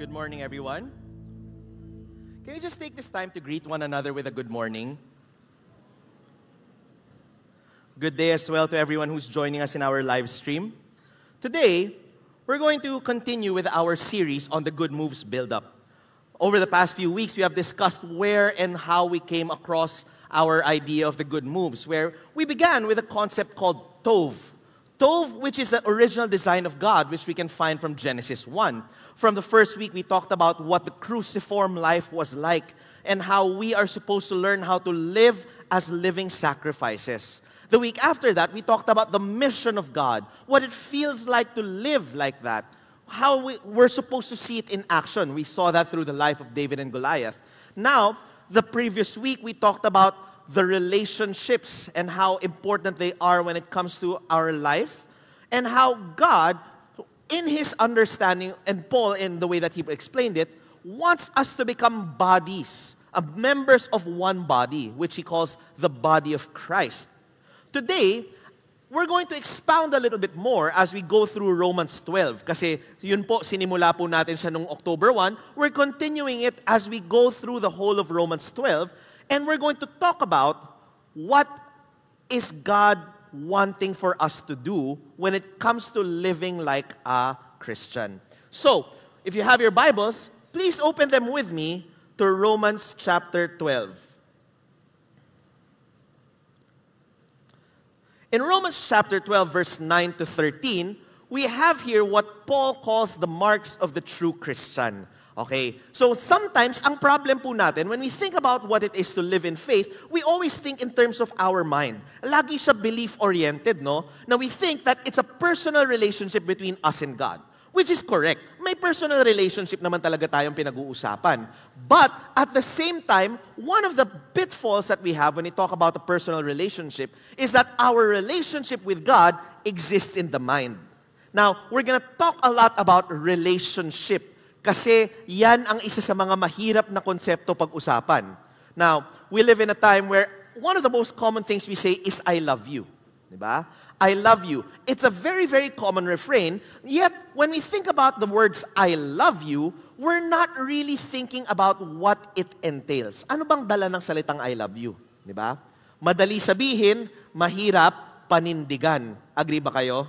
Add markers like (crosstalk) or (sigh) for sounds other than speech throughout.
Good morning, everyone. Can we just take this time to greet one another with a good morning? Good day as well to everyone who's joining us in our live stream. Today, we're going to continue with our series on the Good Moves build up. Over the past few weeks, we have discussed where and how we came across our idea of the good moves, where we began with a concept called Tov. Tov, which is the original design of God, which we can find from Genesis 1. From the first week, we talked about what the cruciform life was like and how we are supposed to learn how to live as living sacrifices. The week after that, we talked about the mission of God, what it feels like to live like that, how we, we're supposed to see it in action. We saw that through the life of David and Goliath. Now, the previous week, we talked about the relationships and how important they are when it comes to our life, and how God in his understanding, and Paul, in the way that he explained it, wants us to become bodies, uh, members of one body, which he calls the body of Christ. Today, we're going to expound a little bit more as we go through Romans 12. Kasi yun po, sinimula po natin siya October 1. We're continuing it as we go through the whole of Romans 12. And we're going to talk about what is God wanting for us to do when it comes to living like a Christian. So, if you have your Bibles, please open them with me to Romans chapter 12. In Romans chapter 12, verse 9 to 13, we have here what Paul calls the marks of the true Christian. Okay? So sometimes, ang problem po natin, when we think about what it is to live in faith, we always think in terms of our mind. Lagi siya belief-oriented, no? Na we think that it's a personal relationship between us and God. Which is correct. May personal relationship naman talaga tayong pinag-uusapan. But at the same time, one of the pitfalls that we have when we talk about a personal relationship is that our relationship with God exists in the mind. Now, we're gonna talk a lot about relationship kasi yan ang isa sa mga mahirap na konsepto pag-usapan. Now, we live in a time where one of the most common things we say is, I love you. Diba? I love you. It's a very, very common refrain. Yet, when we think about the words, I love you, we're not really thinking about what it entails. Ano bang dala ng salitang I love you? Diba? Madali sabihin, mahirap panindigan. Agree ba kayo?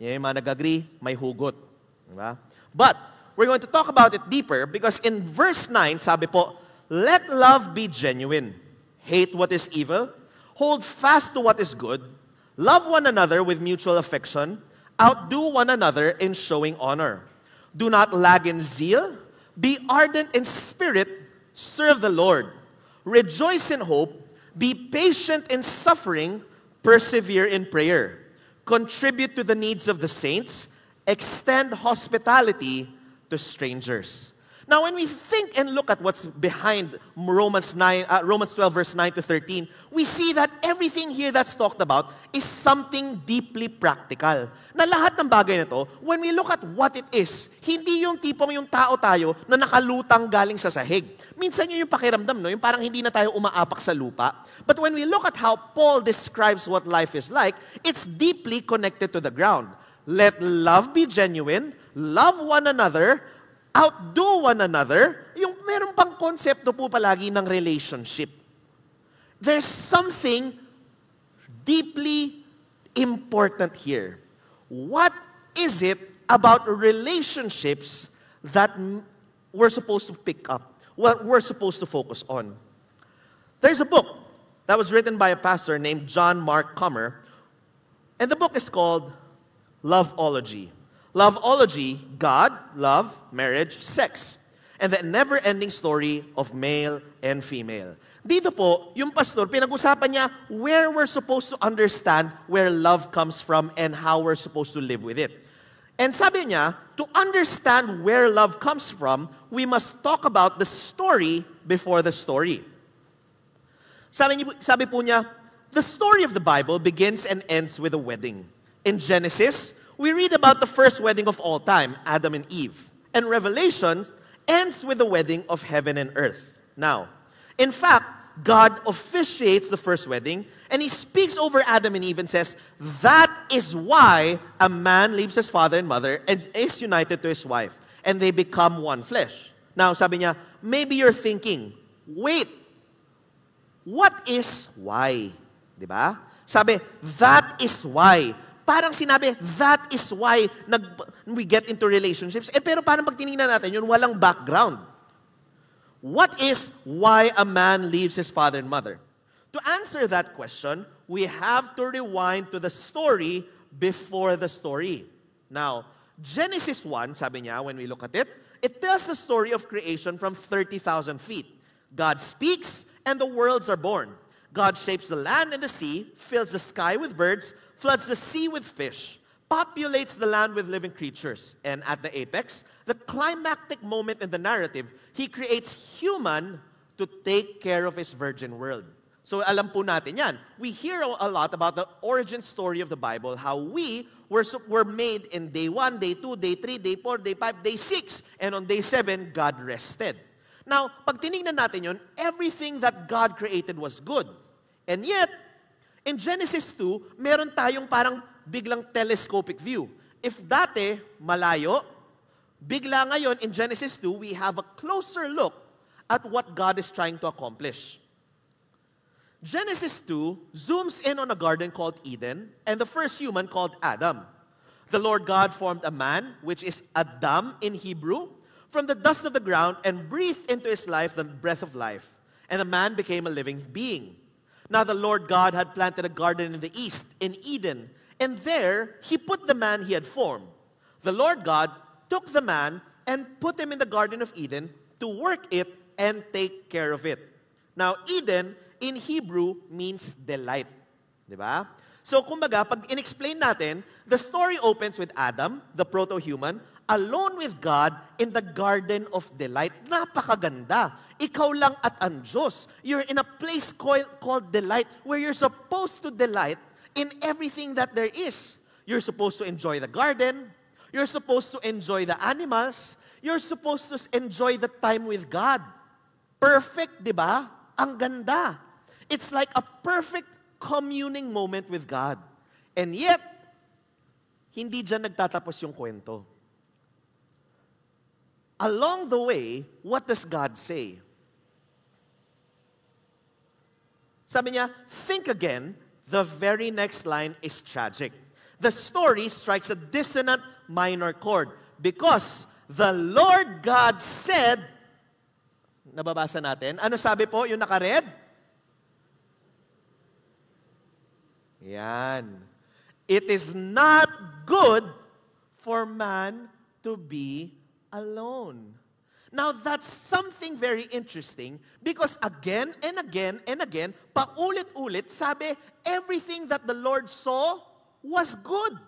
Yeah, mga nag-agree, may hugot. Diba? But, we're going to talk about it deeper because in verse 9, sabi po, Let love be genuine. Hate what is evil. Hold fast to what is good. Love one another with mutual affection. Outdo one another in showing honor. Do not lag in zeal. Be ardent in spirit. Serve the Lord. Rejoice in hope. Be patient in suffering. Persevere in prayer. Contribute to the needs of the saints. Extend hospitality to strangers. Now, when we think and look at what's behind Romans, 9, uh, Romans 12, verse 9 to 13, we see that everything here that's talked about is something deeply practical. Na lahat ng bagay na to, when we look at what it is, hindi yung tipong yung tao tayo na nakalutang galing sa sahig. Minsan yun yung pakiramdam, no? yung parang hindi na tayo umaapak sa lupa. But when we look at how Paul describes what life is like, it's deeply connected to the ground. Let love be genuine, love one another, outdo one another, yung meron pang konsepto po palagi ng relationship. There's something deeply important here. What is it about relationships that we're supposed to pick up, what we're supposed to focus on? There's a book that was written by a pastor named John Mark Comer, and the book is called Loveology. Loveology, God, love, marriage, sex. And the never-ending story of male and female. Dito po, yung pastor, pinag-usapan niya where we're supposed to understand where love comes from and how we're supposed to live with it. And sabi niya, to understand where love comes from, we must talk about the story before the story. Sabi, niya, sabi po niya, the story of the Bible begins and ends with a wedding. In Genesis, we read about the first wedding of all time, Adam and Eve. And Revelation ends with the wedding of heaven and earth. Now, in fact, God officiates the first wedding and he speaks over Adam and Eve and says, That is why a man leaves his father and mother and is united to his wife. and they become one flesh. Now, sabi niya, maybe you're thinking, wait, what is why? Di ba? Sabi, that is why. Parang sinabi, that is why nag, we get into relationships. Eh, pero parang pag tinignan natin yun, walang background. What is why a man leaves his father and mother? To answer that question, we have to rewind to the story before the story. Now, Genesis 1, sabi niya, when we look at it, it tells the story of creation from 30,000 feet. God speaks, and the worlds are born. God shapes the land and the sea, fills the sky with birds, floods the sea with fish, populates the land with living creatures. And at the apex, the climactic moment in the narrative, He creates human to take care of His virgin world. So alam po natin yan. We hear a lot about the origin story of the Bible, how we were, were made in day 1, day 2, day 3, day 4, day 5, day 6, and on day 7, God rested. Now, pag tinignan natin yun, everything that God created was good. And yet, in Genesis 2, meron tayong parang biglang telescopic view. If dati, malayo, bigla ngayon in Genesis 2, we have a closer look at what God is trying to accomplish. Genesis 2 zooms in on a garden called Eden and the first human called Adam. The Lord God formed a man, which is Adam in Hebrew, from the dust of the ground and breathed into his life the breath of life. And the man became a living being. Now the Lord God had planted a garden in the east, in Eden, and there he put the man he had formed. The Lord God took the man and put him in the Garden of Eden to work it and take care of it. Now, Eden in Hebrew means delight. Di ba? So, kumbaga, pag in-explain natin, the story opens with Adam, the proto-human, alone with God in the garden of delight. Napakaganda. Ikaw lang at ang Diyos. You're in a place called, called delight where you're supposed to delight in everything that there is. You're supposed to enjoy the garden. You're supposed to enjoy the animals. You're supposed to enjoy the time with God. Perfect, di ba? Ang ganda. It's like a perfect communing moment with God. And yet, hindi dyan nagtatapos yung kwento. Along the way, what does God say? Sabi niya, think again, the very next line is tragic. The story strikes a dissonant minor chord because the Lord God said, nababasa natin, ano sabi po yung naka-red? Yan. It is not good for man to be alone. Now, that's something very interesting because again and again and again, paulit-ulit, sabi, everything that the Lord saw was good.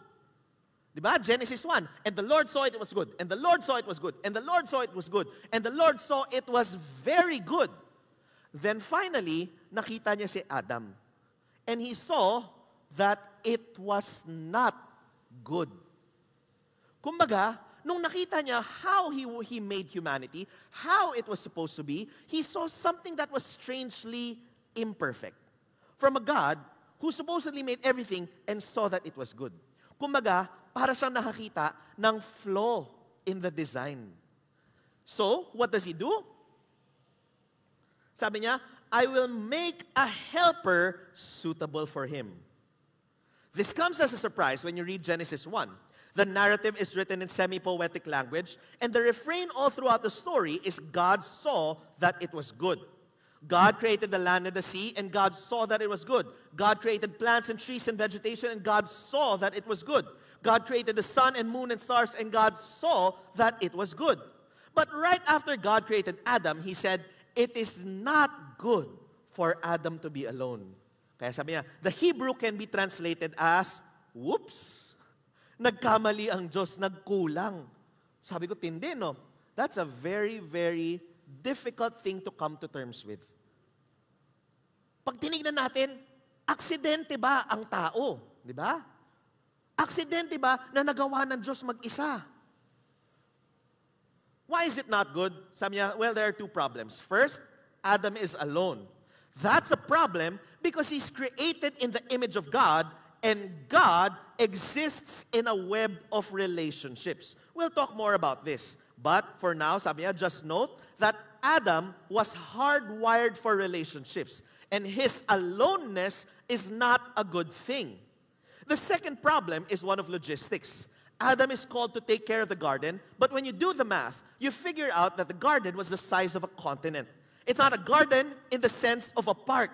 Diba? Genesis 1. And the Lord saw it was good. And the Lord saw it was good. And the Lord saw it was good. And the Lord saw it was very good. Then finally, nakita niya si Adam. And he saw that it was not good. Kumbaga, nung nakita niya how he, he made humanity, how it was supposed to be, he saw something that was strangely imperfect. From a God who supposedly made everything and saw that it was good. Kumbaga, para siyang nakakita ng flaw in the design. So, what does he do? Sabi niya, I will make a helper suitable for him. This comes as a surprise when you read Genesis 1. The narrative is written in semi-poetic language, and the refrain all throughout the story is God saw that it was good. God created the land and the sea, and God saw that it was good. God created plants and trees and vegetation, and God saw that it was good. God created the sun and moon and stars, and God saw that it was good. But right after God created Adam, He said, It is not good for Adam to be alone. Kaya sabi niya, the Hebrew can be translated as, whoops, nagkamali ang Diyos, nagkulang. Sabi ko, tindi, no? That's a very, very difficult thing to come to terms with. Pag tinignan natin, aksidente ba ang tao? Di ba? Aksidente ba na nagawa ng Diyos mag-isa? Why is it not good? Sabi niya, well, there are two problems. First, Adam is alone. That's a problem because he's created in the image of God and God exists in a web of relationships. We'll talk more about this. But for now, sabi just note that Adam was hardwired for relationships. And his aloneness is not a good thing. The second problem is one of logistics. Adam is called to take care of the garden, but when you do the math, you figure out that the garden was the size of a continent. It's not a garden in the sense of a park.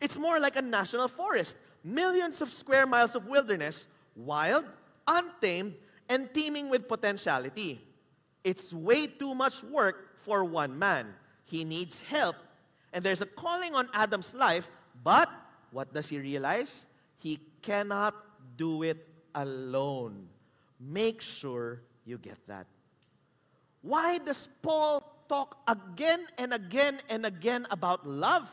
It's more like a national forest. Millions of square miles of wilderness, wild, untamed, and teeming with potentiality. It's way too much work for one man. He needs help. And there's a calling on Adam's life, but what does he realize? He cannot do it alone. Make sure you get that. Why does Paul talk again and again and again about love?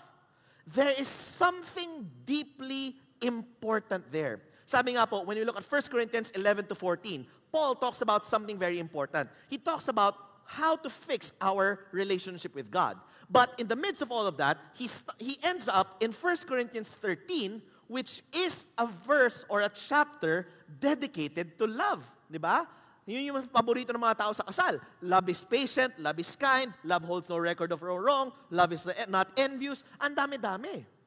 There is something deeply important there. Sabi nga po, when you look at 1 Corinthians 11 to 14, Paul talks about something very important. He talks about how to fix our relationship with God. But in the midst of all of that, he, he ends up in 1 Corinthians 13, which is a verse or a chapter dedicated to love. Di ba? Yun yung paborito ng mga tao sa kasal. Love is patient, love is kind, love holds no record of wrong, love is not envious. Ang dami-dami.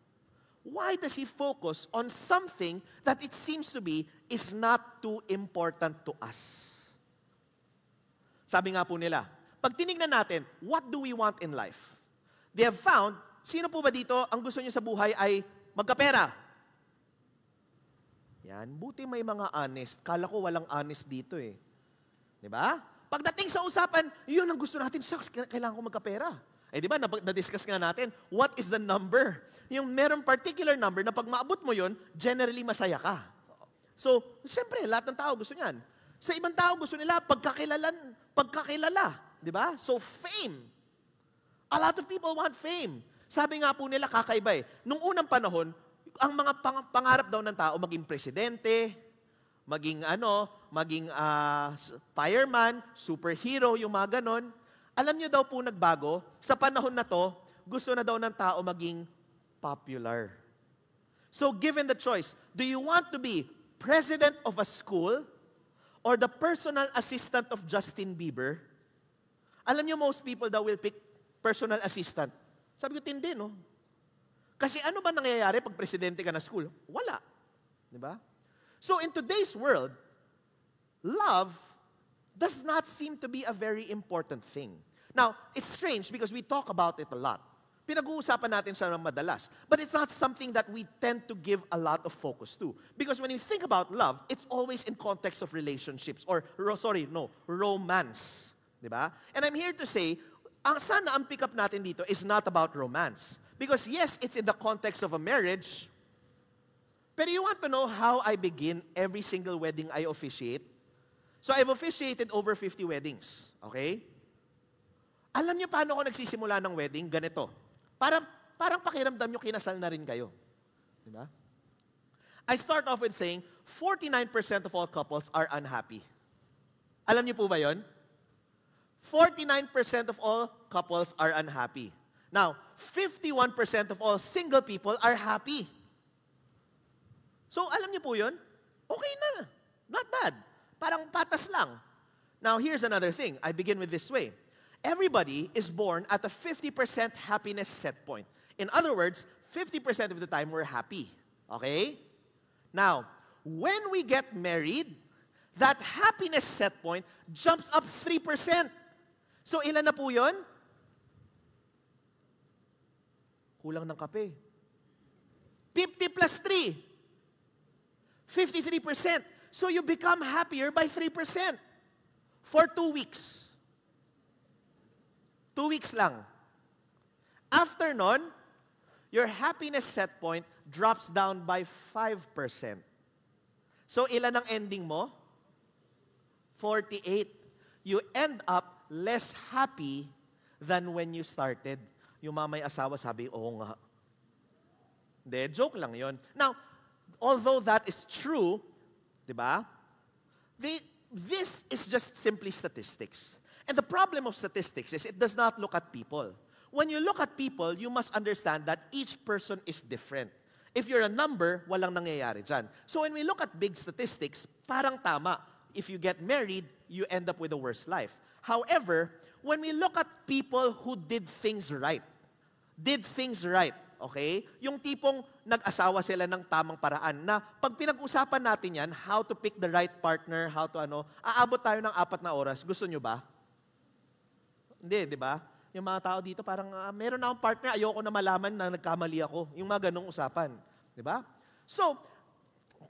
Why does he focus on something that it seems to be is not too important to us? Sabi nga po nila, pag tinignan natin, what do we want in life? They have found, sino po ba dito ang gusto niyo sa buhay ay magkapera? Yan, buti may mga honest. Kala ko walang honest dito eh. Di ba? Pagdating sa usapan, yun ang gusto natin. Shucks, kailangan ko magkapera. Eh di ba, na-discuss nga natin, what is the number? Yung merong particular number na pag maabot mo yun, generally masaya ka. So, siyempre, lahat ng tao gusto niyan. Sa ibang tao gusto nila pagkakilalan, pagkakilala. Di ba? So, fame. A lot of people want fame. Sabi nga po nila, kakaiba eh. Nung unang panahon, ang mga pang- pangarap daw ng tao, maging presidente, maging ano, maging uh, fireman, superhero, yung mga ganon. Alam niyo daw po nagbago, sa panahon na to, gusto na daw ng tao maging popular. So given the choice, do you want to be president of a school or the personal assistant of Justin Bieber? Alam niyo most people daw will pick personal assistant. Sabi ko, tindi, no? Kasi ano ba nangyayari pag presidente ka na school? Wala. Di ba? So in today's world, love does not seem to be a very important thing. Now, it's strange because we talk about it a lot. Pinag-uusapan natin siya madalas. But it's not something that we tend to give a lot of focus to. Because when you think about love, it's always in context of relationships or, sorry, no, romance. Di ba? And I'm here to say, ang sana ang pick up natin dito is not about romance. Because yes, it's in the context of a marriage. Pero you want to know how I begin every single wedding I officiate? So I've officiated over 50 weddings. Okay? Alam niyo paano ako nagsisimula ng wedding? Ganito. Para, parang pakiramdam niyo kinasal na rin kayo. Di ba? I start off with saying, 49% of all couples are unhappy. Alam niyo po ba yon? 49% of all couples are unhappy. Now, 51% of all single people are happy. So, alam niyo po yon? Okay na. Not bad. Parang patas lang. Now, here's another thing. I begin with this way. Everybody is born at a 50% happiness set point. In other words, 50% of the time we're happy. Okay? Now, when we get married, that happiness set point jumps up 3%. So, ilan na po yun? Kulang ng kape. 50 plus 3. 53%. So you become happier by 3% for two weeks. Two weeks lang. After nun, your happiness set point drops down by 5%. So ilan ang ending mo? 48. You end up less happy than when you started. Yung mamay asawa sabi, oo nga. Hindi, joke lang yon. Now, although that is true, Di ba? this is just simply statistics. And the problem of statistics is it does not look at people. When you look at people, you must understand that each person is different. If you're a number, walang nangyayari dyan. So when we look at big statistics, parang tama. If you get married, you end up with a worse life. However, when we look at people who did things right, did things right, okay? Yung tipong nag-asawa sila ng tamang paraan na pag pinag-usapan natin yan, how to pick the right partner, how to ano, aabot tayo ng apat na oras. Gusto nyo ba? Hindi, di ba? Yung mga tao dito parang, uh, meron na akong partner, ayoko na malaman na nagkamali ako. Yung mga ganong usapan. Di ba? So,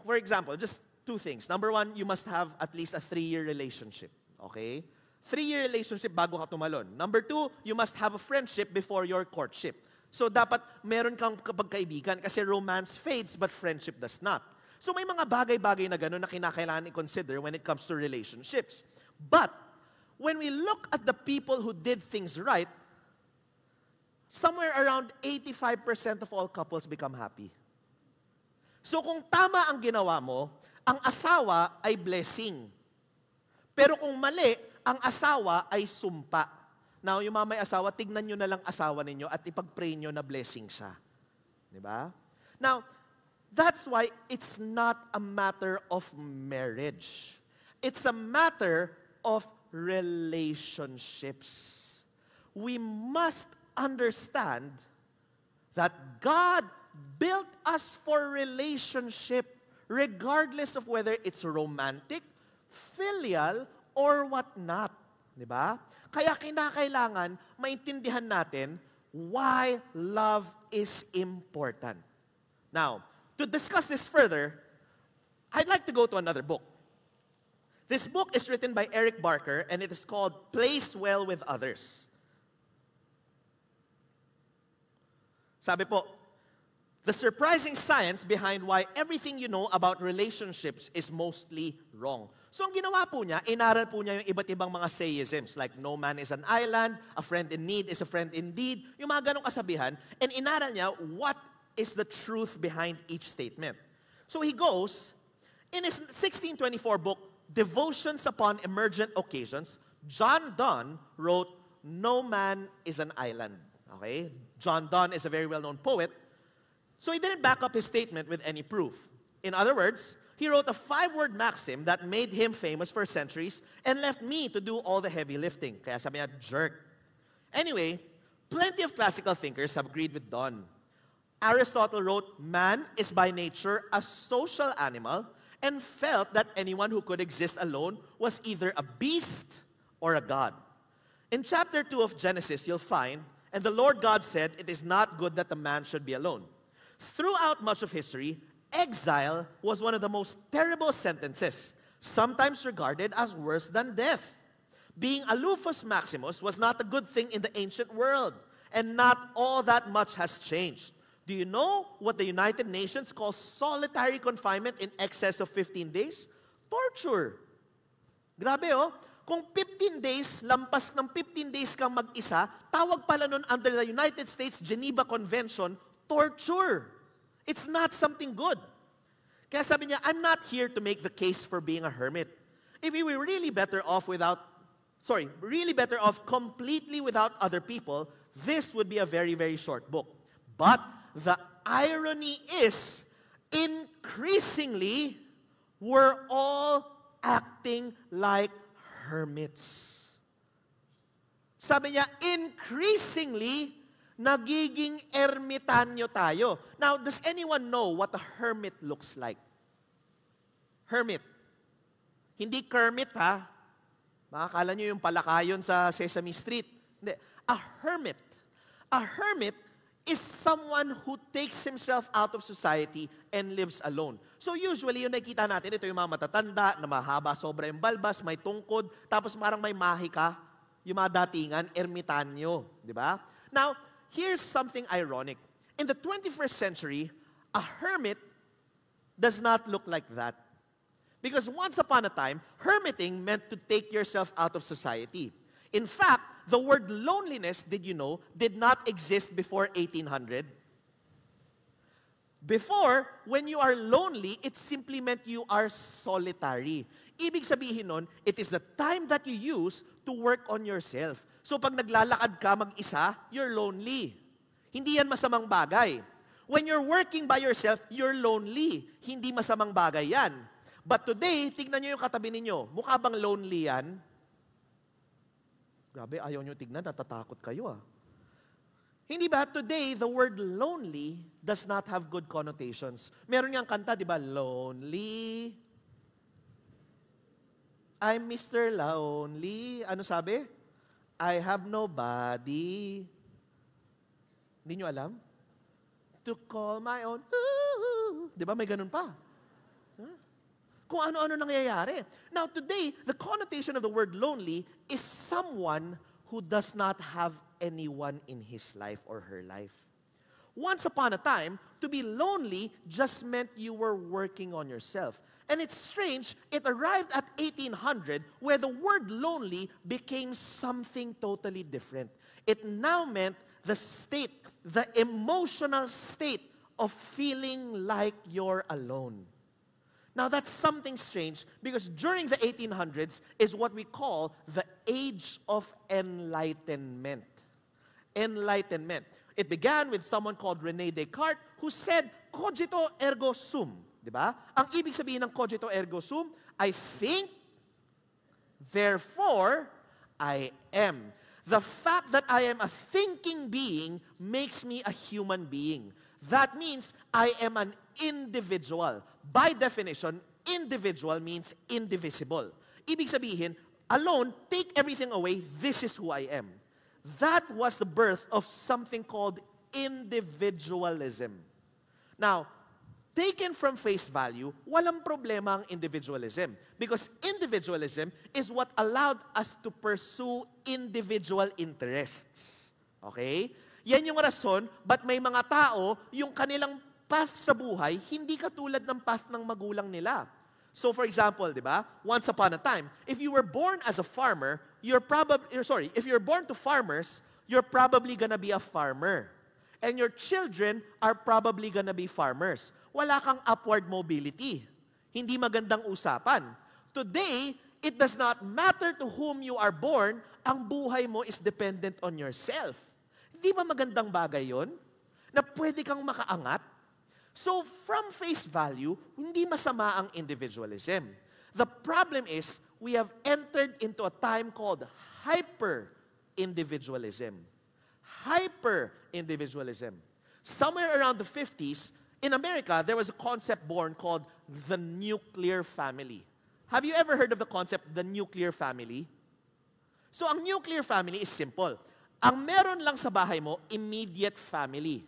for example, just two things. Number one, you must have at least a three-year relationship. Okay? Three-year relationship bago ka tumalon. Number two, you must have a friendship before your courtship. So dapat meron kang kapagkaibigan kasi romance fades but friendship does not. So may mga bagay-bagay na gano'n na kinakailangan i-consider when it comes to relationships. But when we look at the people who did things right, somewhere around 85% of all couples become happy. So kung tama ang ginawa mo, ang asawa ay blessing. Pero kung mali, ang asawa ay sumpa. Now, yung mga may asawa, tignan nyo na lang asawa ninyo at ipag-pray nyo na blessing siya. Di ba? Now, that's why it's not a matter of marriage. It's a matter of relationships. We must understand that God built us for relationship regardless of whether it's romantic, filial, or whatnot. Di ba? Kaya kinakailangan maintindihan natin why love is important. Now, to discuss this further, I'd like to go to another book. This book is written by Eric Barker and it is called Placed Well with Others. Sabi po, the surprising science behind why everything you know about relationships is mostly wrong. So ang ginawa po niya, inaral po niya yung iba't ibang mga sayisms like no man is an island, a friend in need is a friend indeed, yung mga ganong kasabihan, and inaral niya what is the truth behind each statement. So he goes, in his 1624 book, Devotions Upon Emergent Occasions, John Donne wrote, No man is an island. Okay? John Donne is a very well-known poet, so he didn't back up his statement with any proof. In other words, he wrote a five-word maxim that made him famous for centuries and left me to do all the heavy lifting. Kaya sabi niya, jerk. Anyway, plenty of classical thinkers have agreed with Donne. Aristotle wrote, man is by nature a social animal and felt that anyone who could exist alone was either a beast or a god. In chapter 2 of Genesis, you'll find, and the Lord God said, it is not good that the man should be alone. Throughout much of history, exile was one of the most terrible sentences, sometimes regarded as worse than death. Being a Lufus maximus was not a good thing in the ancient world, and not all that much has changed. Do you know what the United Nations calls solitary confinement in excess of 15 days? Torture. Grabe oh. Kung 15 days, lampas ng 15 days kang mag-isa, tawag pala nun under the United States Geneva Convention, torture. It's not something good. Kaya sabi niya, I'm not here to make the case for being a hermit. If we were really better off without, sorry, really better off completely without other people, this would be a very, very short book. But the irony is, increasingly, we're all acting like hermits. Sabi niya, increasingly, nagiging ermitanyo tayo. Now, does anyone know what a hermit looks like? Hermit. Hindi Kermit, ha? Makakala nyo yung palakayon sa Sesame Street. Hindi. A hermit. A hermit is someone who takes himself out of society and lives alone. So usually, yung nakikita natin, ito yung mga matatanda, na mahaba, sobra yung balbas, may tungkod, tapos marang may mahika, yung mga datingan, ermitanyo. Di ba? Now, here's something ironic. In the 21st century, a hermit does not look like that. Because once upon a time, hermiting meant to take yourself out of society. In fact, the word loneliness, did you know, did not exist before 1800. Before, when you are lonely, it simply meant you are solitary. Ibig sabihin nun, it is the time that you use to work on yourself. So pag naglalakad ka mag-isa, you're lonely. Hindi yan masamang bagay. When you're working by yourself, you're lonely. Hindi masamang bagay yan. But today, tignan nyo yung katabi ninyo. Mukha bang lonely yan? Grabe, ayaw nyo tignan, natatakot kayo ah. Hindi ba, today, the word lonely does not have good connotations. Meron niyang kanta, di ba? Lonely. I'm Mr. Lonely. Ano sabi? I have nobody. Hindi nyo alam? To call my own. Di ba may ganun pa? Huh? Kung ano-ano nangyayari. Now today, the connotation of the word lonely is someone who does not have anyone in his life or her life. Once upon a time, to be lonely just meant you were working on yourself. And it's strange, it arrived at 1800 where the word lonely became something totally different. It now meant the state, the emotional state of feeling like you're alone. Now that's something strange because during the 1800s is what we call the age of enlightenment enlightenment. It began with someone called Rene Descartes who said, cogito ergo sum. Di ba? Ang ibig sabihin ng cogito ergo sum, I think, therefore, I am. The fact that I am a thinking being makes me a human being. That means I am an individual. By definition, individual means indivisible. Ibig sabihin, alone, take everything away, this is who I am. That was the birth of something called individualism. Now, taken from face value, walang problema ang individualism. Because individualism is what allowed us to pursue individual interests. Okay? Yan yung rason, but may mga tao, yung kanilang path sa buhay, hindi katulad ng path ng magulang nila. So for example, di ba? Once upon a time, if you were born as a farmer, you're probably, sorry, if you're born to farmers, you're probably gonna be a farmer. And your children are probably gonna be farmers. Wala kang upward mobility. Hindi magandang usapan. Today, it does not matter to whom you are born, ang buhay mo is dependent on yourself. Hindi ba magandang bagay yon? Na pwede kang makaangat? So from face value, hindi masama ang individualism. The problem is, we have entered into a time called hyper-individualism. Hyper-individualism. Somewhere around the 50s, in America, there was a concept born called the nuclear family. Have you ever heard of the concept, the nuclear family? So, ang nuclear family is simple. Ang meron lang sa bahay mo, immediate family.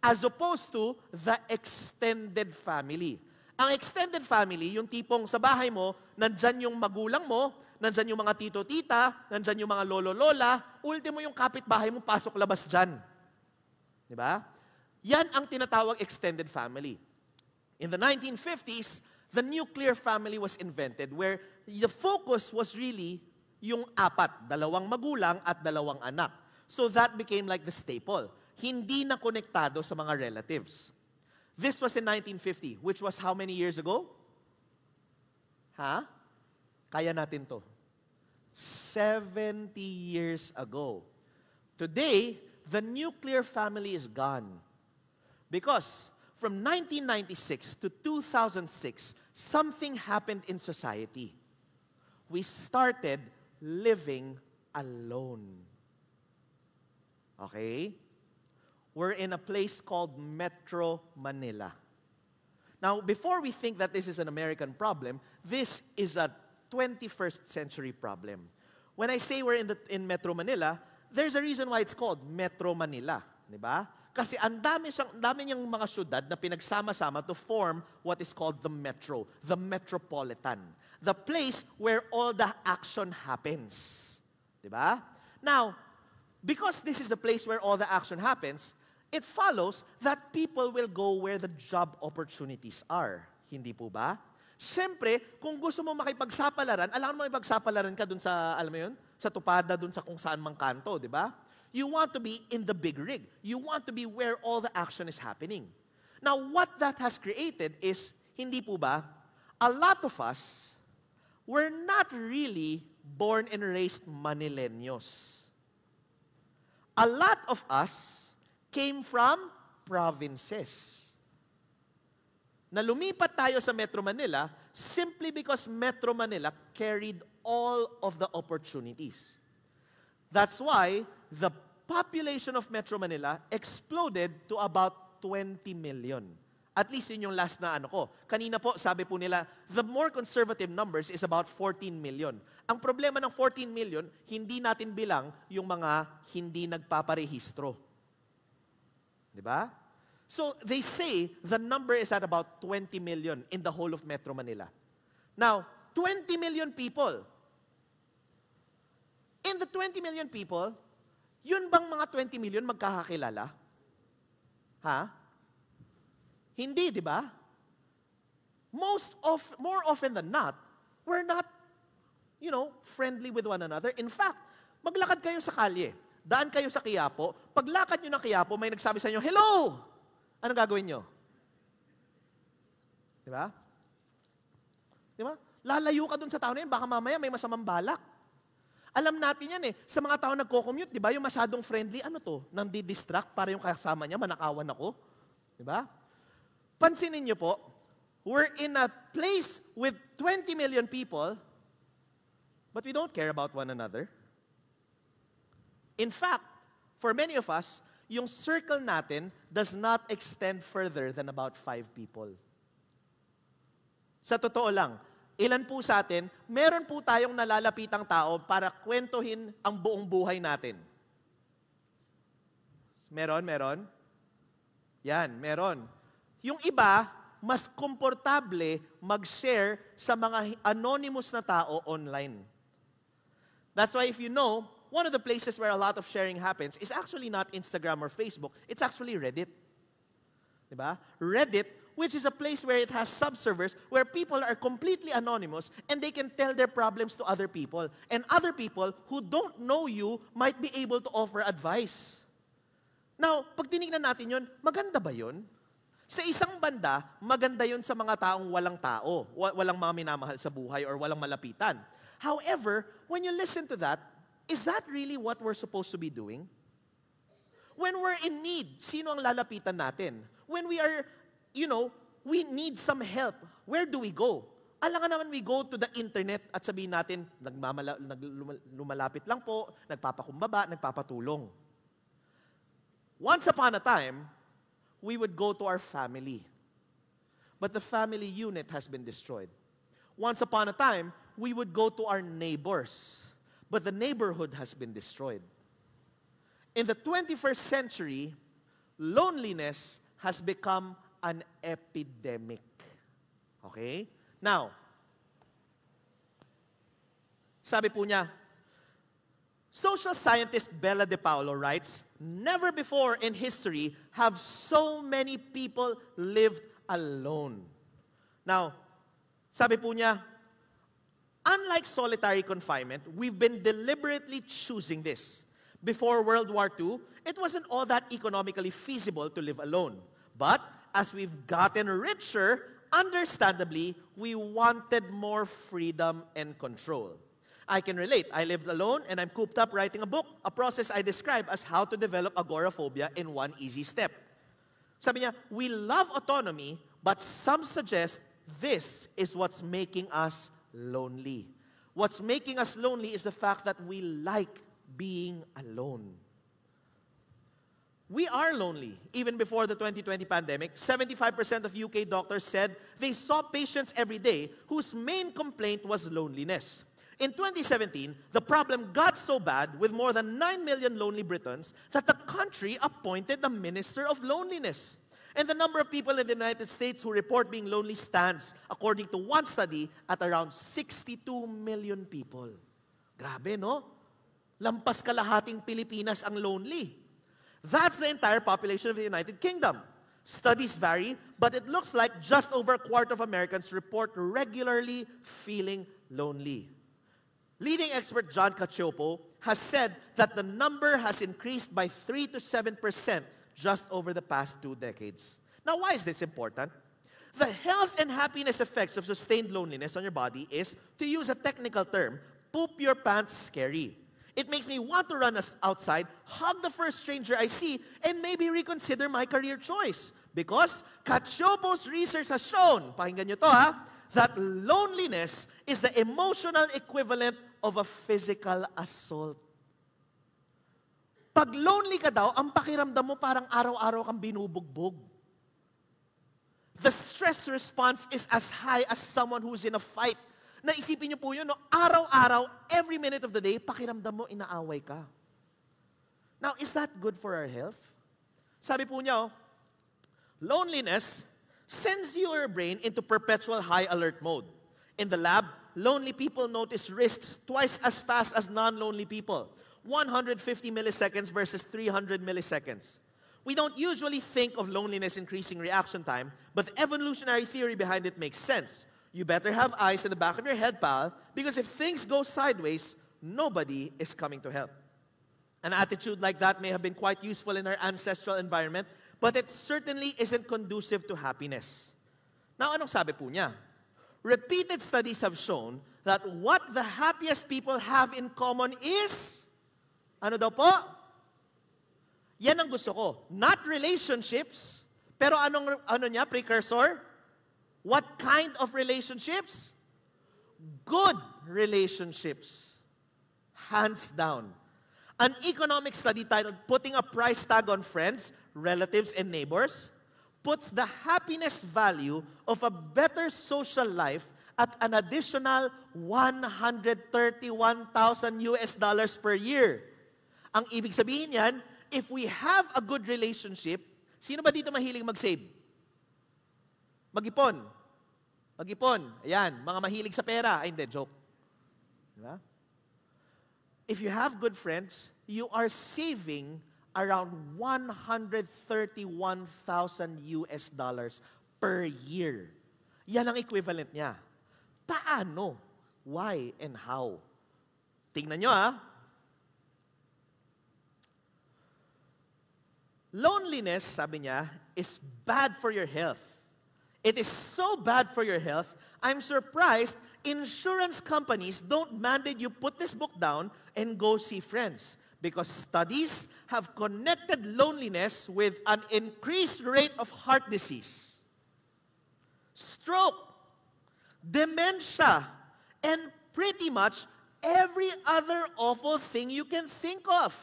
As opposed to the extended family. Ang extended family, yung tipong sa bahay mo, nandyan yung magulang mo, nandyan yung mga tito-tita, nandyan yung mga lolo-lola, ultimo yung kapitbahay mo, pasok-labas dyan. Di ba? Yan ang tinatawag extended family. In the 1950s, the nuclear family was invented where the focus was really yung apat, dalawang magulang at dalawang anak. So that became like the staple. Hindi na konektado sa mga relatives. This was in 1950, which was how many years ago? Ha? Kaya natin to. 70 years ago. Today, the nuclear family is gone. Because from 1996 to 2006, something happened in society. We started living alone. Okay? we're in a place called Metro Manila. Now, before we think that this is an American problem, this is a 21st century problem. When I say we're in, the, in Metro Manila, there's a reason why it's called Metro Manila. Di ba? Kasi ang dami, siyang, dami niyang mga syudad na pinagsama-sama to form what is called the metro, the metropolitan. The place where all the action happens. Di ba? Now, because this is the place where all the action happens, it follows that people will go where the job opportunities are. Hindi po ba? Siyempre, kung gusto mo makipagsapalaran, alam mo makipagsapalaran ka dun sa, alam mo yun, sa tupada dun sa kung saan mang kanto, di ba? You want to be in the big rig. You want to be where all the action is happening. Now, what that has created is, hindi po ba, a lot of us were not really born and raised Manileños. A lot of us came from provinces. Na lumipat tayo sa Metro Manila simply because Metro Manila carried all of the opportunities. That's why the population of Metro Manila exploded to about 20 million. At least yun yung last na ano ko. Kanina po, sabi po nila, the more conservative numbers is about 14 million. Ang problema ng 14 million, hindi natin bilang yung mga hindi nagpaparehistro. Di ba? So they say the number is at about 20 million in the whole of Metro Manila. Now, 20 million people. In the 20 million people, yun bang mga 20 million magkakakilala? Ha? Hindi, di ba? Most of, more often than not, we're not, you know, friendly with one another. In fact, maglakad kayo sa kalye, daan kayo sa Quiapo, paglakad nyo ng Quiapo, may nagsabi sa inyo, Hello! Anong gagawin nyo? Di ba? Di ba? Lalayo ka dun sa tao na yun, baka mamaya may masamang balak. Alam natin yan eh. Sa mga tao nagko-commute, di ba, yung masyadong friendly, ano to? Nang di-distract para yung kasama niya, manakawan ako. Di ba? Pansinin niyo po, we're in a place with 20 million people, but we don't care about one another. In fact, for many of us, yung circle natin does not extend further than about five people. Sa totoo lang, ilan po sa atin, meron po tayong nalalapitang tao para kwentuhin ang buong buhay natin. Meron, meron? Yan, meron. Yung iba, mas komportable mag-share sa mga anonymous na tao online. That's why if you know, one of the places where a lot of sharing happens is actually not Instagram or Facebook, it's actually Reddit. Diba? Reddit, which is a place where it has subservers where people are completely anonymous and they can tell their problems to other people. And other people who don't know you might be able to offer advice. Now, pag tinignan natin yun, maganda ba yun? Sa isang banda, maganda yun sa mga taong walang tao, walang mga minamahal sa buhay or walang malapitan. However, when you listen to that, is that really what we're supposed to be doing? When we're in need, sino ang lalapitan natin? When we are, you know, we need some help, where do we go? Alam naman we go to the internet at sabihin natin, nagmamala, lang po, nagpapakumbaba, nagpapatulong. Once upon a time, we would go to our family. But the family unit has been destroyed. Once upon a time, we would go to our neighbors. But the neighborhood has been destroyed. In the 21st century, loneliness has become an epidemic. Okay? Now, sabi po niya, Social scientist Bella De Paulo writes, Never before in history have so many people lived alone. Now, sabi po niya, unlike solitary confinement, we've been deliberately choosing this. Before World War II, it wasn't all that economically feasible to live alone. But as we've gotten richer, understandably, we wanted more freedom and control. I can relate. I lived alone and I'm cooped up writing a book, a process I describe as how to develop agoraphobia in one easy step. Sabi niya, we love autonomy, but some suggest this is what's making us lonely. What's making us lonely is the fact that we like being alone. We are lonely. Even before the 2020 pandemic, 75% of UK doctors said they saw patients every day whose main complaint was loneliness. In 2017, the problem got so bad with more than 9 million lonely Britons that the country appointed a minister of loneliness. And the number of people in the United States who report being lonely stands, according to one study, at around 62 million people. Grabe, no? Lampas kalahating Pilipinas ang lonely. That's the entire population of the United Kingdom. Studies vary, but it looks like just over a quarter of Americans report regularly feeling lonely. Leading expert John Cacioppo has said that the number has increased by 3 to 7% just over the past two decades. Now, why is this important? The health and happiness effects of sustained loneliness on your body is, to use a technical term, poop your pants scary. It makes me want to run outside, hug the first stranger I see, and maybe reconsider my career choice. Because Cacioppo's research has shown, pakinggan nyo to ha, that loneliness is the emotional equivalent of a physical assault. Pag lonely ka daw, ang pakiramdam mo parang araw-araw kang binubugbog. The stress response is as high as someone who's in a fight. Naisipin niyo po yun, no? araw-araw, every minute of the day, pakiramdam mo, inaaway ka. Now, is that good for our health? Sabi po niya, oh, loneliness sends your brain into perpetual high alert mode. In the lab, lonely people notice risks twice as fast as non-lonely people. 150 milliseconds versus 300 milliseconds. We don't usually think of loneliness increasing reaction time, but the evolutionary theory behind it makes sense. You better have eyes in the back of your head, pal, because if things go sideways, nobody is coming to help. An attitude like that may have been quite useful in our ancestral environment, but it certainly isn't conducive to happiness. Now, anong sabi po niya? Repeated studies have shown that what the happiest people have in common is, ano daw po? Yan ang gusto ko. Not relationships, pero anong ano niya, precursor? What kind of relationships? Good relationships. Hands down. An economic study titled Putting a Price Tag on Friends, Relatives, and Neighbors puts the happiness value of a better social life at an additional 131,000 US dollars per year. Ang ibig sabihin yan, if we have a good relationship, sino ba dito mahiling mag-save? Mag-ipon. Mag-ipon. Ayan, mga mahilig sa pera. Ay, hindi, joke. Diba? If you have good friends, you are saving around 131,000 US dollars per year. Yan ang equivalent niya. Paano? Why and how? Tingnan nyo ah. Loneliness, sabi niya, is bad for your health. It is so bad for your health, I'm surprised insurance companies don't mandate you put this book down and go see friends because studies have connected loneliness with an increased rate of heart disease, stroke, dementia, and pretty much every other awful thing you can think of.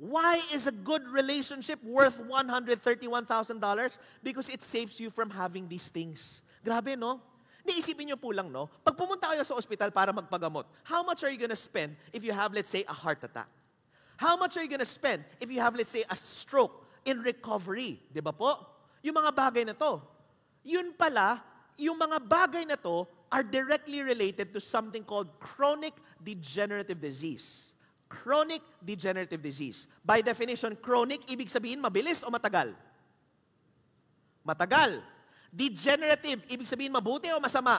Why is a good relationship worth $131,000? Because it saves you from having these things. Grabe, no? Naisipin niyo po lang, no? Pag pumunta kayo sa ospital para magpagamot, how much are you gonna spend if you have, let's say, a heart attack? How much are you gonna spend if you have, let's say, a stroke in recovery? Di ba po? Yung mga bagay na to. Yun pala, yung mga bagay na to are directly related to something called chronic degenerative disease. Chronic degenerative disease. By definition, chronic, ibig sabihin mabilis o matagal? Matagal. Degenerative, ibig sabihin mabuti o masama?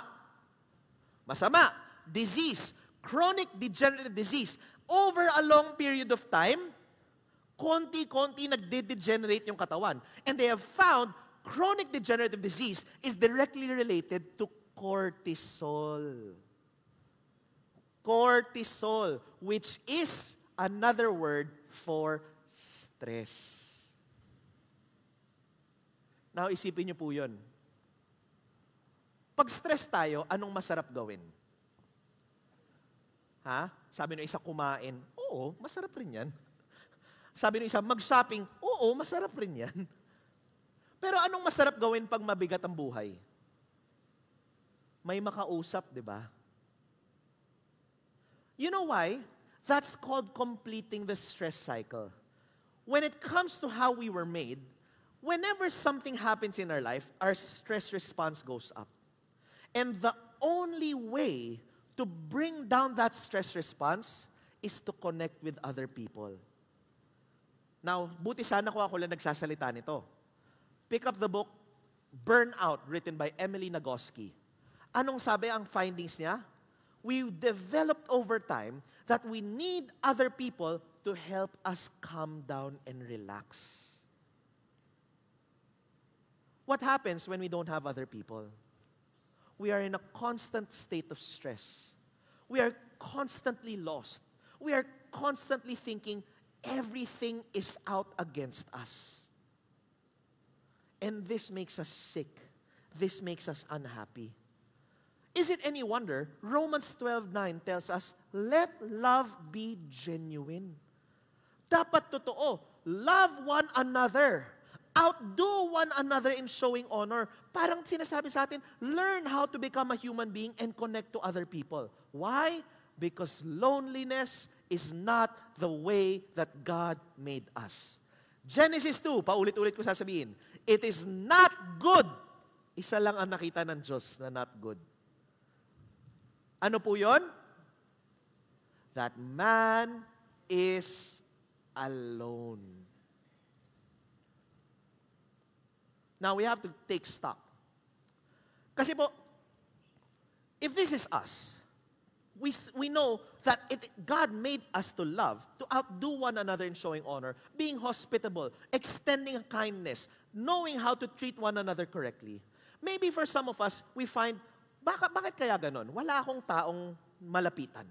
Masama. Disease. Chronic degenerative disease. Over a long period of time, konti-konti nagde-degenerate yung katawan. And they have found chronic degenerative disease is directly related to cortisol which is another word for stress. Now, isipin niyo po yun. Pag stress tayo, anong masarap gawin? Ha? Sabi ng isa, kumain. Oo, masarap rin yan. Sabi ng isa, mag-shopping. Oo, masarap rin yan. Pero anong masarap gawin pag mabigat ang buhay? May makausap, di ba? You know why? That's called completing the stress cycle. When it comes to how we were made, whenever something happens in our life, our stress response goes up. And the only way to bring down that stress response is to connect with other people. Now, buti sana ko ako lang nagsasalita nito. Pick up the book, Burnout, written by Emily Nagoski. Anong sabi ang findings niya? We developed over time that we need other people to help us calm down and relax. What happens when we don't have other people? We are in a constant state of stress. We are constantly lost. We are constantly thinking everything is out against us. And this makes us sick. This makes us unhappy. Is it any wonder Romans 12:9 tells us, "Let love be genuine. Dapat totoo. Love one another. Outdo one another in showing honor. Parang sinasabi sa atin, learn how to become a human being and connect to other people. Why? Because loneliness is not the way that God made us. Genesis 2, paulit-ulit ko sasabihin, it is not good. Isa lang ang nakita ng Diyos na not good. Ano po? That man is alone. Now, we have to take stock. Kasi po, if this is us, we, we know that it, God made us to love, to outdo one another in showing honor, being hospitable, extending kindness, knowing how to treat one another correctly. Maybe for some of us, we find, baka, bakit kaya ganon? Wala akong taong malapitan.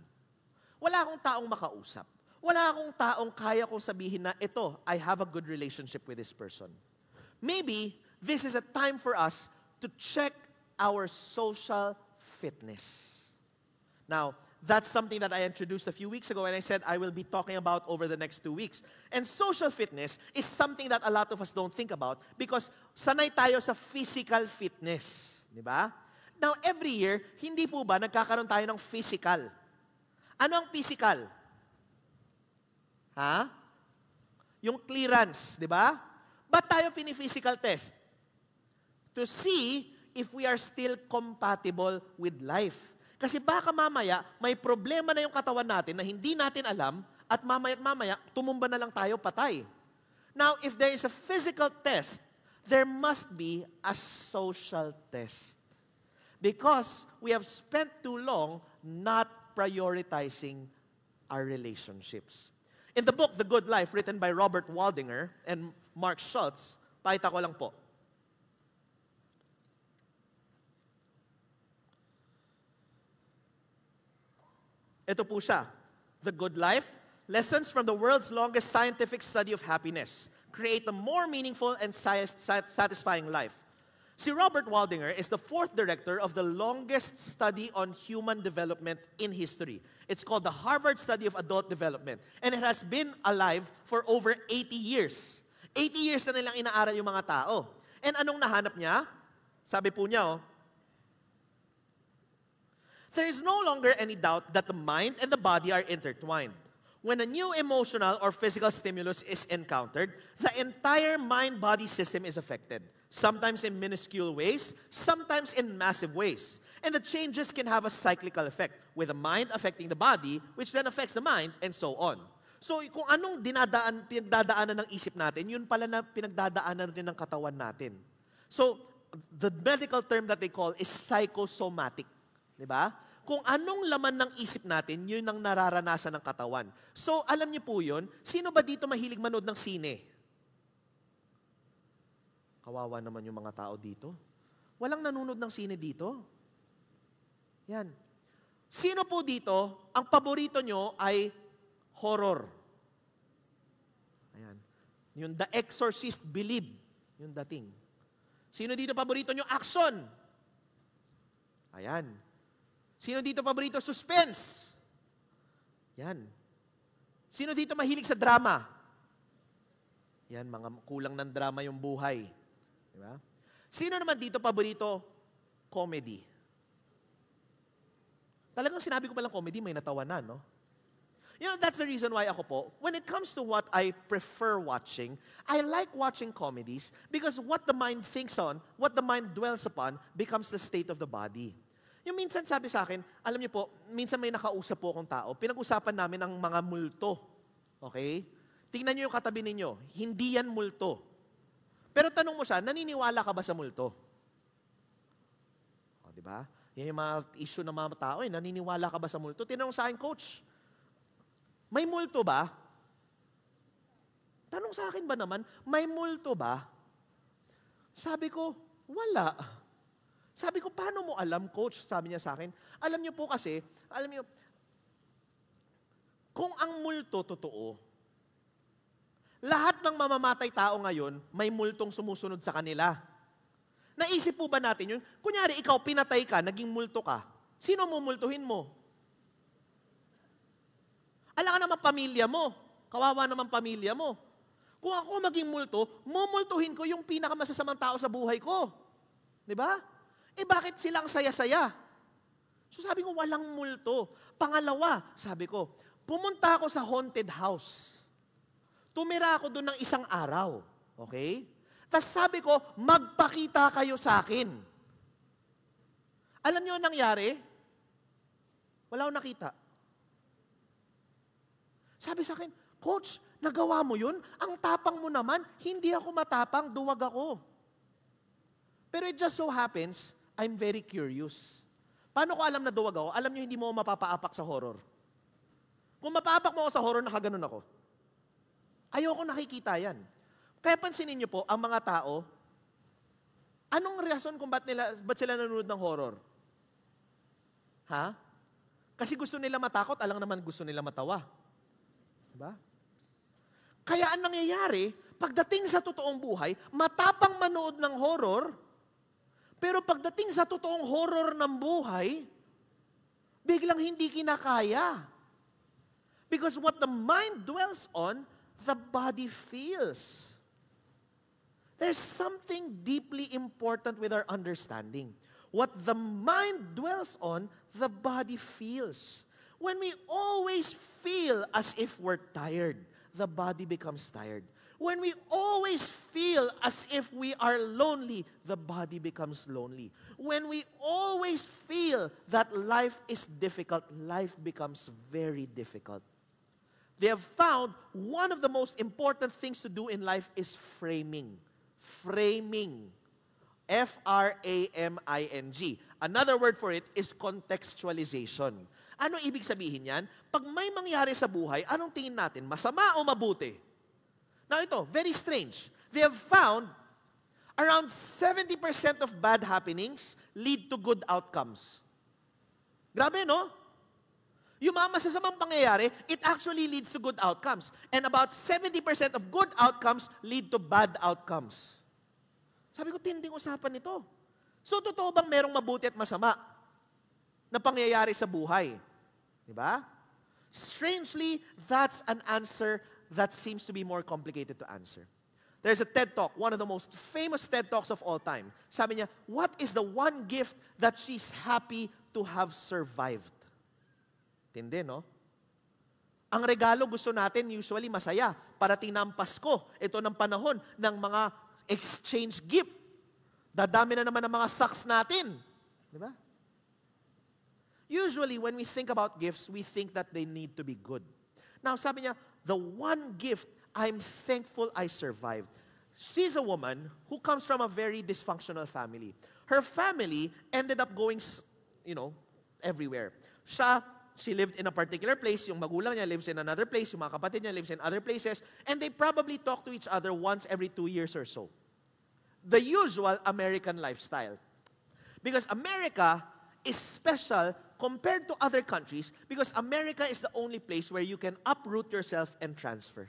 Wala akong taong makausap. Wala akong taong kaya kong sabihin na, ito, I have a good relationship with this person. Maybe, this is a time for us to check our social fitness. Now, that's something that I introduced a few weeks ago and I said I will be talking about over the next two weeks. And social fitness is something that a lot of us don't think about because sanay tayo sa physical fitness. Di ba? Now, every year, hindi po ba nagkakaroon tayo ng physical? Ano ang physical? Ha? Yung clearance, di ba? Ba't tayo pini-physical test? To see if we are still compatible with life. Kasi baka mamaya, may problema na yung katawan natin na hindi natin alam at mamaya at mamaya, tumumba na lang tayo patay. Now, if there is a physical test, there must be a social test. Because we have spent too long not prioritizing our relationships. In the book, The Good Life, written by Robert Waldinger and Mark Schultz, pakita ko lang po. Ito po siya. The Good Life, Lessons from the World's Longest Scientific Study of Happiness. Create a more meaningful and satisfying life. Si Robert Waldinger is the fourth director of the longest study on human development in history. It's called the Harvard Study of Adult Development. And it has been alive for over 80 years. 80 years na nilang inaaral yung mga tao. And anong nahanap niya? Sabi po niya, oh, There is no longer any doubt that the mind and the body are intertwined. When a new emotional or physical stimulus is encountered, the entire mind-body system is affected, sometimes in minuscule ways, sometimes in massive ways. And the changes can have a cyclical effect, with the mind affecting the body, which then affects the mind, and so on. So kung anong dinadaan, pinagdadaanan ng isip natin, yun pala na pinagdadaanan rin ng katawan natin. So the medical term that they call is psychosomatic. Di ba? kung anong laman ng isip natin, yun ang nararanasan ng katawan. So, alam niyo po yun, sino ba dito mahilig manood ng sine? Kawawa naman yung mga tao dito. Walang nanonood ng sine dito. Yan. Sino po dito, ang paborito nyo ay horror? Ayan. Yung The Exorcist Believe. Yung dating. Sino dito paborito nyo? Action. Ayan. Sino dito paborito? Suspense. Yan. Sino dito mahilig sa drama? Yan, mga kulang ng drama yung buhay. Di ba? Sino naman dito paborito? Comedy. Talagang sinabi ko palang comedy, may natawanan, no? You know, that's the reason why ako po, when it comes to what I prefer watching, I like watching comedies because what the mind thinks on, what the mind dwells upon, becomes the state of the body. Yung minsan sabi sa akin, alam niyo po, minsan may nakausap po akong tao, pinag-usapan namin ang mga multo. Okay? Tingnan niyo yung katabi ninyo, hindi yan multo. Pero tanong mo siya, naniniwala ka ba sa multo? O, di ba? Yan yung mga issue ng mga tao, eh. naniniwala ka ba sa multo? Tinanong sa akin, coach, may multo ba? Tanong sa akin ba naman, may multo ba? Sabi ko, wala. Sabi ko, paano mo alam, coach? Sabi niya sa akin. Alam niyo po kasi, alam niyo, kung ang multo totoo, lahat ng mamamatay tao ngayon, may multong sumusunod sa kanila. Naisip po ba natin yun? Kunyari, ikaw pinatay ka, naging multo ka. Sino mo multuhin mo? Alam ka naman pamilya mo. Kawawa naman pamilya mo. Kung ako maging multo, mumultuhin ko yung pinakamasasamang tao sa buhay ko. Di ba? Eh bakit silang saya-saya? So sabi ko, walang multo. Pangalawa, sabi ko, pumunta ako sa haunted house. Tumira ako doon ng isang araw. Okay? Tapos sabi ko, magpakita kayo sa akin. Alam niyo ang nangyari? Wala akong nakita. Sabi sa akin, Coach, nagawa mo yun? Ang tapang mo naman, hindi ako matapang, duwag ako. Pero it just so happens, I'm very curious. Paano ko alam na duwag ako? Alam niyo, hindi mo mapapaapak sa horror. Kung mapaapak mo ako sa horror, nakaganon ako. Ayoko nakikita yan. Kaya pansinin niyo po, ang mga tao, anong reason kung ba't, nila, ba't sila nanonood ng horror? Ha? Kasi gusto nila matakot, alang naman gusto nila matawa. Diba? Kaya ang nangyayari, pagdating sa totoong buhay, matapang manood ng horror, pero pagdating sa totoong horror ng buhay, biglang hindi kinakaya. Because what the mind dwells on, the body feels. There's something deeply important with our understanding. What the mind dwells on, the body feels. When we always feel as if we're tired, the body becomes tired. When we always feel as if we are lonely, the body becomes lonely. When we always feel that life is difficult, life becomes very difficult. They have found one of the most important things to do in life is framing. Framing. F R A M I N G. Another word for it is contextualization. Ano ibig sabihin yan? Pag may mangyari sa buhay, anong tingin natin? Masama o mabuti? Now ito, very strange. They have found around 70% of bad happenings lead to good outcomes. Grabe, no? Yung mga masasamang pangyayari, it actually leads to good outcomes. And about 70% of good outcomes lead to bad outcomes. Sabi ko, tinding usapan ito. So, totoo bang merong mabuti at masama na pangyayari sa buhay? Diba? Strangely, that's an answer that seems to be more complicated to answer. There's a TED Talk, one of the most famous TED Talks of all time. Sabi niya, what is the one gift that she's happy to have survived? Tindi, no? Ang regalo gusto natin usually masaya. Parating na ang Pasko. Ito ng panahon ng mga exchange gift. Dadami na naman ang mga socks natin. Di ba? Usually, when we think about gifts, we think that they need to be good. Now, sabi niya, the one gift I'm thankful I survived. She's a woman who comes from a very dysfunctional family. Her family ended up going, you know, everywhere. Siya, she lived in a particular place, yung magulang niya lives in another place, yung mga kapatid niya lives in other places, and they probably talk to each other once every two years or so. The usual American lifestyle. Because America is special compared to other countries because America is the only place where you can uproot yourself and transfer.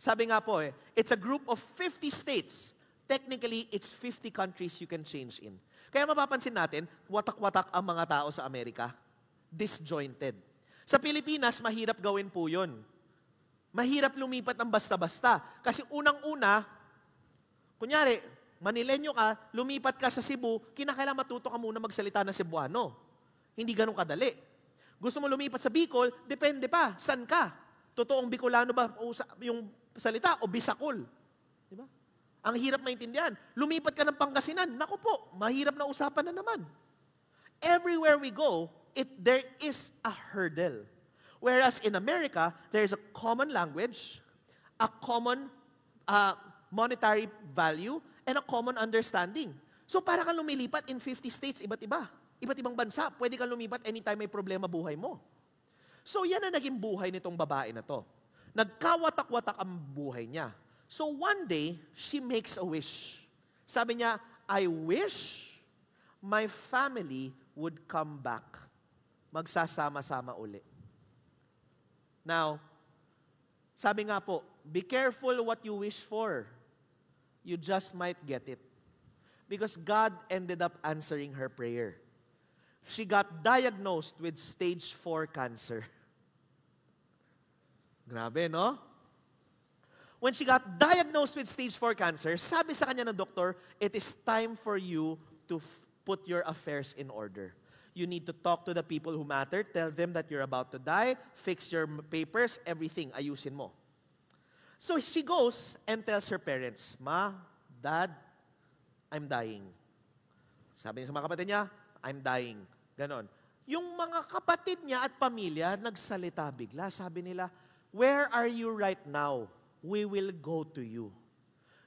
Sabi nga po eh, it's a group of 50 states. Technically, it's 50 countries you can change in. Kaya mapapansin natin, watak-watak ang mga tao sa Amerika. Disjointed. Sa Pilipinas, mahirap gawin po yun. Mahirap lumipat ng basta-basta. Kasi unang-una, kunyari, Manilenyo ka, lumipat ka sa Cebu, kinakailangan matuto ka muna magsalita ng Cebuano. Hindi ganun kadali. Gusto mo lumipat sa Bicol, depende pa, san ka? Totoong Bicolano ba yung salita o Bisakol? Di ba? Ang hirap maintindihan. Lumipat ka ng Pangasinan, naku po, mahirap na usapan na naman. Everywhere we go, it there is a hurdle. Whereas in America, there is a common language, a common uh, monetary value, and a common understanding. So para kang lumilipat in 50 states, iba't iba. Iba't ibang bansa. Pwede kang lumipat anytime may problema buhay mo. So yan ang naging buhay nitong babae na to. Nagkawatak-watak ang buhay niya. So one day, she makes a wish. Sabi niya, I wish my family would come back. Magsasama-sama uli. Now, sabi nga po, be careful what you wish for you just might get it. Because God ended up answering her prayer. She got diagnosed with stage 4 cancer. (laughs) Grabe, no? when she got diagnosed with stage 4 cancer, sabi sa kanya ng doktor, it is time for you to put your affairs in order. You need to talk to the people who matter, tell them that you're about to die, fix your papers, everything, ayusin mo. So she goes and tells her parents, Ma, Dad, I'm dying. Sabi niya sa mga kapatid niya, I'm dying. Ganon. Yung mga kapatid niya at pamilya, nagsalita bigla. Sabi nila, Where are you right now? We will go to you.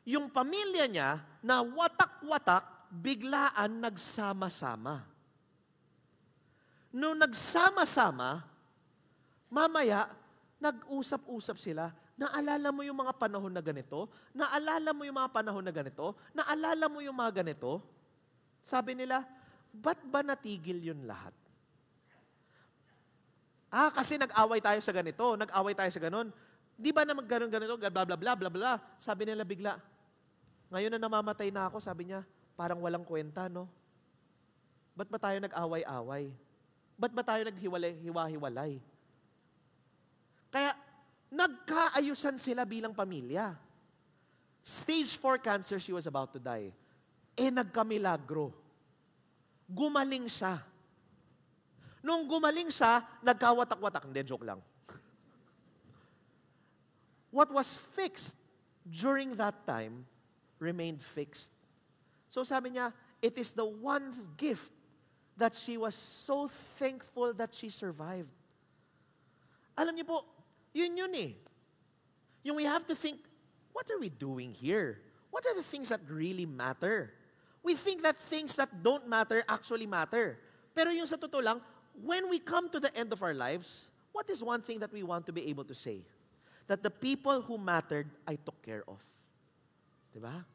Yung pamilya niya na watak-watak, biglaan nagsama-sama. Nung nagsama-sama, mamaya, nag-usap-usap sila, naalala mo yung mga panahon na ganito, naalala mo yung mga panahon na ganito, naalala mo yung mga ganito, sabi nila, ba't ba natigil yun lahat? Ah, kasi nag-away tayo sa ganito, nag-away tayo sa ganon. Di ba na magganon ganito, bla bla bla bla bla. Sabi nila bigla, ngayon na namamatay na ako, sabi niya, parang walang kwenta, no? Ba't ba tayo nag-away-away? Ba't ba tayo naghiwalay-hiwa-hiwalay? Kaya, nagkaayusan sila bilang pamilya. Stage 4 cancer, she was about to die. Eh, nagkamilagro. Gumaling siya. Nung gumaling siya, nagkawatak-watak. Hindi, joke lang. What was fixed during that time remained fixed. So sabi niya, it is the one gift that she was so thankful that she survived. Alam niyo po, yun yun eh. Yung we have to think, what are we doing here? What are the things that really matter? We think that things that don't matter actually matter. Pero yung sa totoo lang, when we come to the end of our lives, what is one thing that we want to be able to say? That the people who mattered, I took care of. Diba?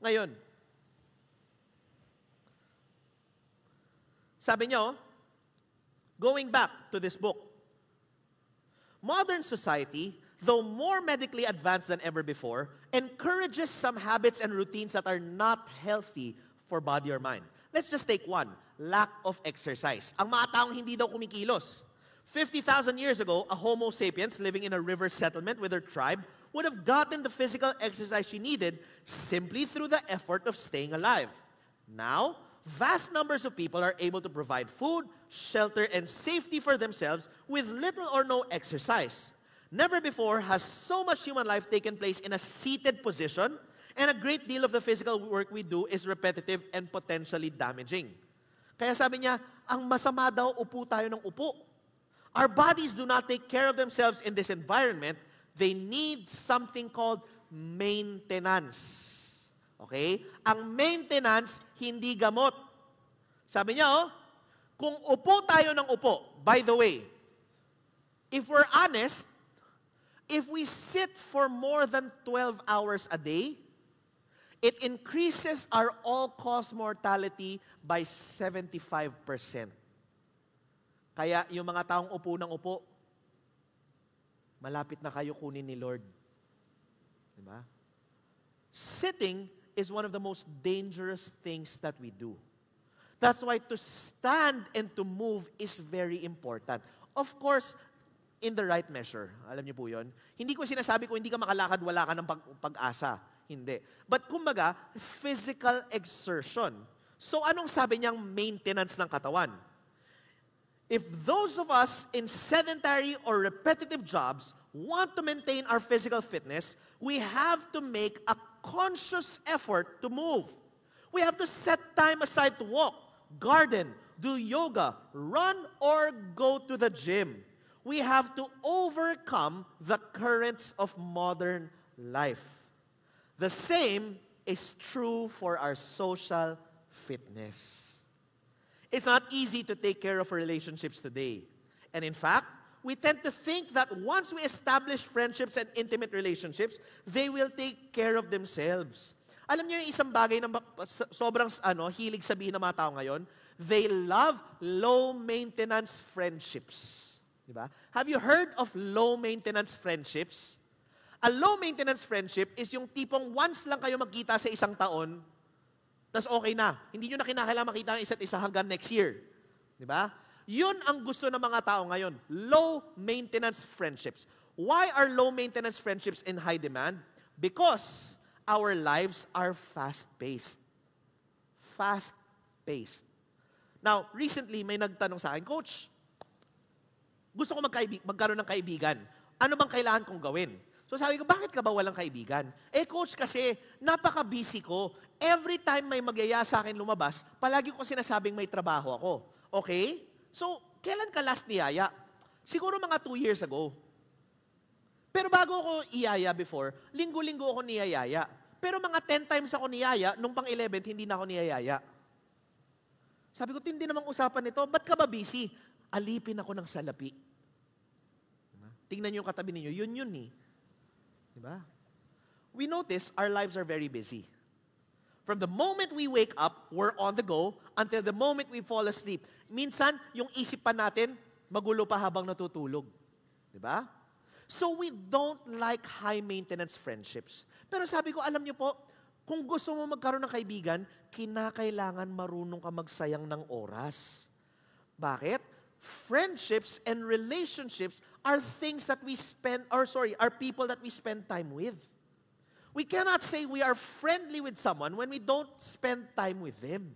Ngayon, sabi niyo, going back to this book, modern society, though more medically advanced than ever before, encourages some habits and routines that are not healthy for body or mind. Let's just take one, lack of exercise. Ang mga taong hindi daw kumikilos. 50,000 years ago, a Homo sapiens living in a river settlement with her tribe would have gotten the physical exercise she needed simply through the effort of staying alive. Now, vast numbers of people are able to provide food, shelter, and safety for themselves with little or no exercise. Never before has so much human life taken place in a seated position, and a great deal of the physical work we do is repetitive and potentially damaging. Kaya sabi niya, ang masama daw, upo tayo ng upo. Our bodies do not take care of themselves in this environment. They need something called maintenance. Okay? Ang maintenance, hindi gamot. Sabi niya, oh, kung upo tayo ng upo, by the way, if we're honest, if we sit for more than 12 hours a day, it increases our all-cause mortality by 75%. Kaya yung mga taong upo ng upo, malapit na kayo kunin ni Lord. Diba? Sitting is one of the most dangerous things that we do. That's why to stand and to move is very important. Of course, in the right measure. Alam niyo po yun? Hindi ko sinasabi kung hindi ka makalakad, wala ka ng pag- pag-asa. Hindi. But kumbaga, physical exertion. So anong sabi niyang maintenance ng katawan? If those of us in sedentary or repetitive jobs want to maintain our physical fitness, we have to make a conscious effort to move. We have to set time aside to walk, garden, do yoga, run, or go to the gym. We have to overcome the currents of modern life. The same is true for our social fitness. It's not easy to take care of relationships today. And in fact, we tend to think that once we establish friendships and intimate relationships, they will take care of themselves. Alam niyo yung isang bagay na sobrang ano, hilig sabihin ng mga tao ngayon? They love low-maintenance friendships. Diba? Have you heard of low-maintenance friendships? A low-maintenance friendship is yung tipong once lang kayo magkita sa isang taon, tas okay na. Hindi nyo na kinakailangan makita ang isa't isa hanggang next year. Di ba? Yun ang gusto ng mga tao ngayon. Low maintenance friendships. Why are low maintenance friendships in high demand? Because our lives are fast paced. Fast paced. Now, recently may nagtanong sa akin, Coach, gusto ko magkaibig, magkaroon ng kaibigan. Ano bang kailangan kong gawin? So sabi ko, bakit ka ba walang kaibigan? Eh coach, kasi napaka-busy ko. Every time may magyaya sa akin lumabas, palagi ko sinasabing may trabaho ako. Okay? So, kailan ka last niyaya? Siguro mga two years ago. Pero bago ako iyaya before, linggo-linggo ako niyayaya. Pero mga 10 times ako niyaya, nung pang 11, hindi na ako niyayaya. Sabi ko, tindi namang usapan nito, ba't ka ba busy? Alipin ako ng salapi. Diba? Tingnan niyo yung katabi ninyo, yun yun eh. Diba? We notice our lives are very busy. From the moment we wake up, we're on the go until the moment we fall asleep. Minsan, yung isip pa natin, magulo pa habang natutulog. Diba? So we don't like high-maintenance friendships. Pero sabi ko, alam niyo po, kung gusto mo magkaroon ng kaibigan, kinakailangan marunong ka magsayang ng oras. Bakit? Friendships and relationships are things that we spend, or sorry, are people that we spend time with. We cannot say we are friendly with someone when we don't spend time with them.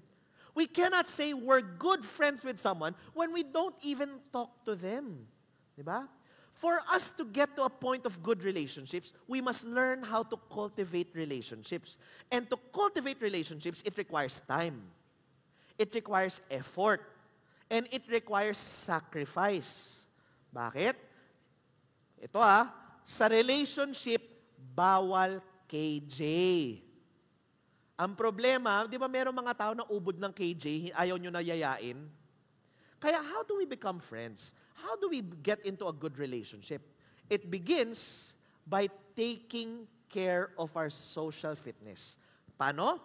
We cannot say we're good friends with someone when we don't even talk to them. Diba? For us to get to a point of good relationships, we must learn how to cultivate relationships. And to cultivate relationships, it requires time. It requires effort. And it requires sacrifice. Bakit? Ito ah, sa relationship, bawal KJ. Ang problema, di ba meron mga tao na ubod ng KJ, ayaw nyo na yayain? Kaya how do we become friends? How do we get into a good relationship? It begins by taking care of our social fitness. Paano?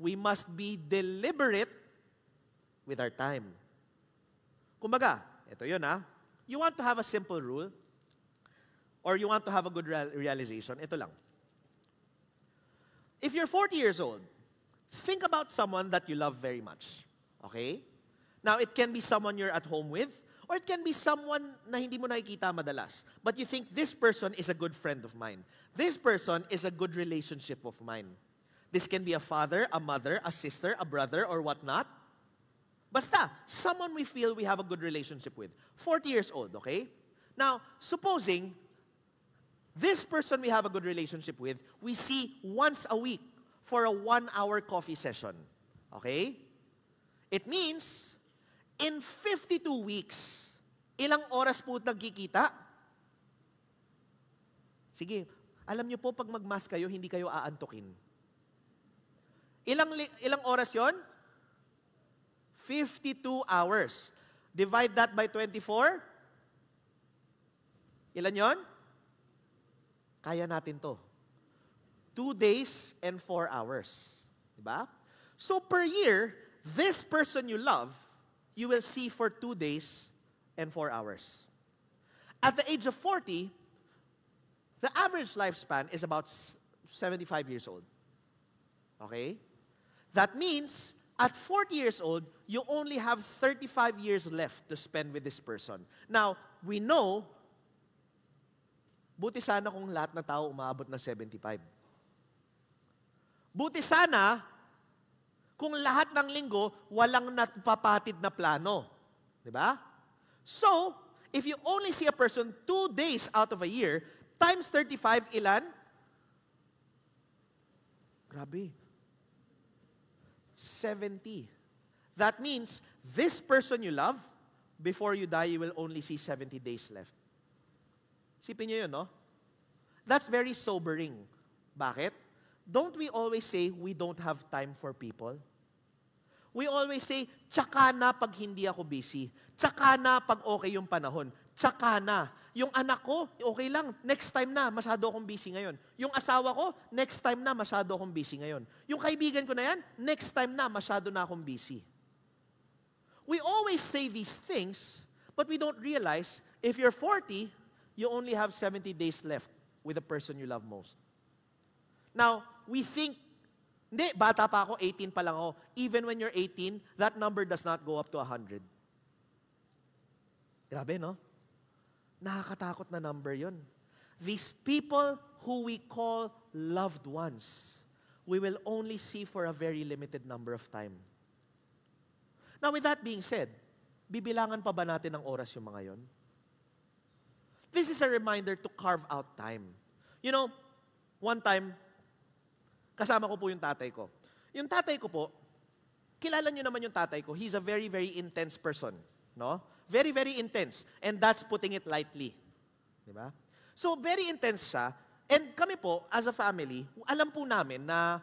We must be deliberate with our time. Kumbaga, ito yun ha. You want to have a simple rule, or you want to have a good real- realization, ito lang. If you're 40 years old, think about someone that you love very much. Okay? Now, it can be someone you're at home with, or it can be someone na hindi mo nakikita madalas. But you think, this person is a good friend of mine. This person is a good relationship of mine. This can be a father, a mother, a sister, a brother, or whatnot. Basta, someone we feel we have a good relationship with. 40 years old, okay? Now, supposing this person we have a good relationship with, we see once a week for a one-hour coffee session. Okay? It means, in 52 weeks, ilang oras po nagkikita? Sige, alam niyo po, pag mag-math kayo, hindi kayo aantukin. Ilang, ilang oras yon? 52 hours. Divide that by 24. Ilan yon? Kaya natin to. Two days and four hours. Diba? So per year, this person you love, you will see for two days and four hours. At the age of 40, the average lifespan is about 75 years old. Okay? That means, at 40 years old, you only have 35 years left to spend with this person. Now, we know Buti sana kung lahat na tao umabot ng 75. Buti sana kung lahat ng linggo walang napapatid na plano. Di ba? So, if you only see a person two days out of a year, times 35, ilan? Grabe. 70. That means, this person you love, before you die, you will only see 70 days left. Sipin niyo yun, no? That's very sobering. Bakit? Don't we always say we don't have time for people? We always say, tsaka na pag hindi ako busy. Tsaka na pag okay yung panahon. Tsaka na. Yung anak ko, okay lang. Next time na, masyado akong busy ngayon. Yung asawa ko, next time na, masyado akong busy ngayon. Yung kaibigan ko na yan, next time na, masyado na akong busy. We always say these things, but we don't realize if you're 40, you only have 70 days left with the person you love most. Now, we think, hindi, bata pa ako, 18 pa lang ako. Even when you're 18, that number does not go up to 100. Grabe, no? Nakakatakot na number yon. these people who we call loved ones, we will only see for a very limited number of time. Now, with that being said, bibilangan pa ba natin ng oras yung mga yon? This is a reminder to carve out time. You know, one time, kasama ko po yung tatay ko. Yung tatay ko po, kilala nyo naman yung tatay ko, he's a very, very intense person. No? Very, very intense. And that's putting it lightly. Di ba? So, very intense siya. And kami po, as a family, alam po namin na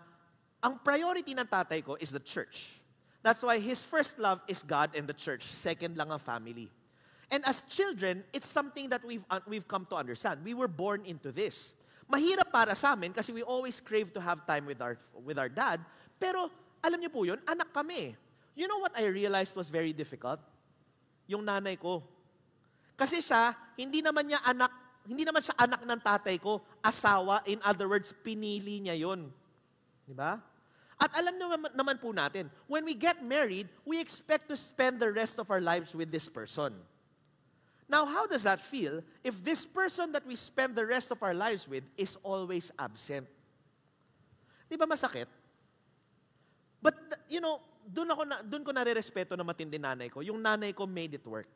ang priority ng tatay ko is the church. That's why his first love is God and the church. Second lang ang family. And as children, it's something that we've, uh, we've come to understand. We were born into this. Mahirap para sa amin kasi we always crave to have time with our, with our dad. Pero alam niyo po yun, anak kami. You know what I realized was very difficult? Yung nanay ko. Kasi siya, hindi naman niya anak, hindi naman siya anak ng tatay ko, asawa, in other words, pinili niya yon. Di ba? At alam naman, naman po natin, when we get married, we expect to spend the rest of our lives with this person. Now, how does that feel if this person that we spend the rest of our lives with is always absent? Di ba masakit? But, you know, doon ako na, doon ko nare-respeto na matindi nanay ko. Yung nanay ko made it work.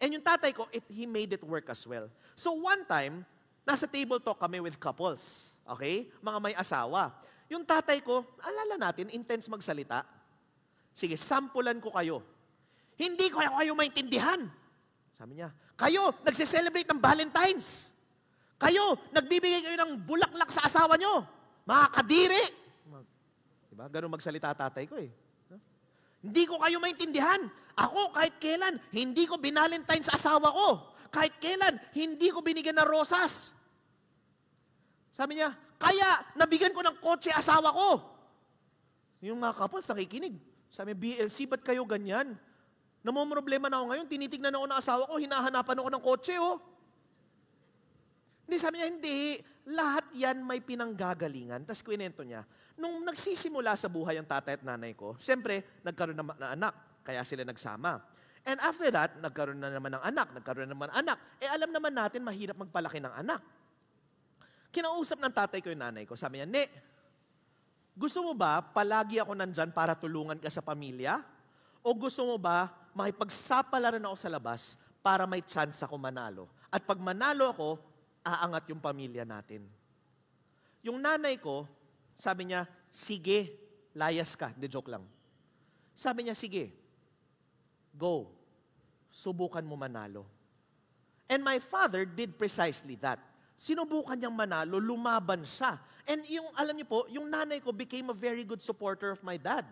And yung tatay ko, it, he made it work as well. So one time, nasa table talk kami with couples. Okay? Mga may asawa. Yung tatay ko, alala natin, intense magsalita. Sige, sampulan ko kayo. Hindi ko kayo maintindihan. Sabi niya, kayo, nagse-celebrate ng Valentine's. Kayo, nagbibigay kayo ng bulaklak sa asawa nyo. Mga kadiri. Diba? Ganun magsalita tatay ko eh. Hindi ko kayo maintindihan. Ako, kahit kailan, hindi ko binalentine sa asawa ko. Kahit kailan, hindi ko binigyan ng rosas. Sabi niya, kaya nabigyan ko ng kotse asawa ko. Yung mga couples nakikinig. Sabi, BLC, ba't kayo ganyan? Namomroblema na ako ngayon, tinitignan ako ng asawa ko, hinahanapan ako ng kotse, oh. Hindi, sabi niya, hindi. Lahat yan may pinanggagalingan. Tapos kwento niya, nung nagsisimula sa buhay ang tatay at nanay ko, siyempre, nagkaroon na, na anak. Kaya sila nagsama. And after that, nagkaroon na naman ng anak, nagkaroon na naman anak. Eh alam naman natin, mahirap magpalaki ng anak. Kinausap ng tatay ko yung nanay ko. Sabi niya, Ne, gusto mo ba palagi ako nandyan para tulungan ka sa pamilya? O gusto mo ba makipagsapalaran ako sa labas para may chance ako manalo. At pag manalo ako, aangat yung pamilya natin. Yung nanay ko, sabi niya, sige, layas ka. Hindi, joke lang. Sabi niya, sige, go. Subukan mo manalo. And my father did precisely that. Sinubukan niyang manalo, lumaban siya. And yung, alam niyo po, yung nanay ko became a very good supporter of my dad.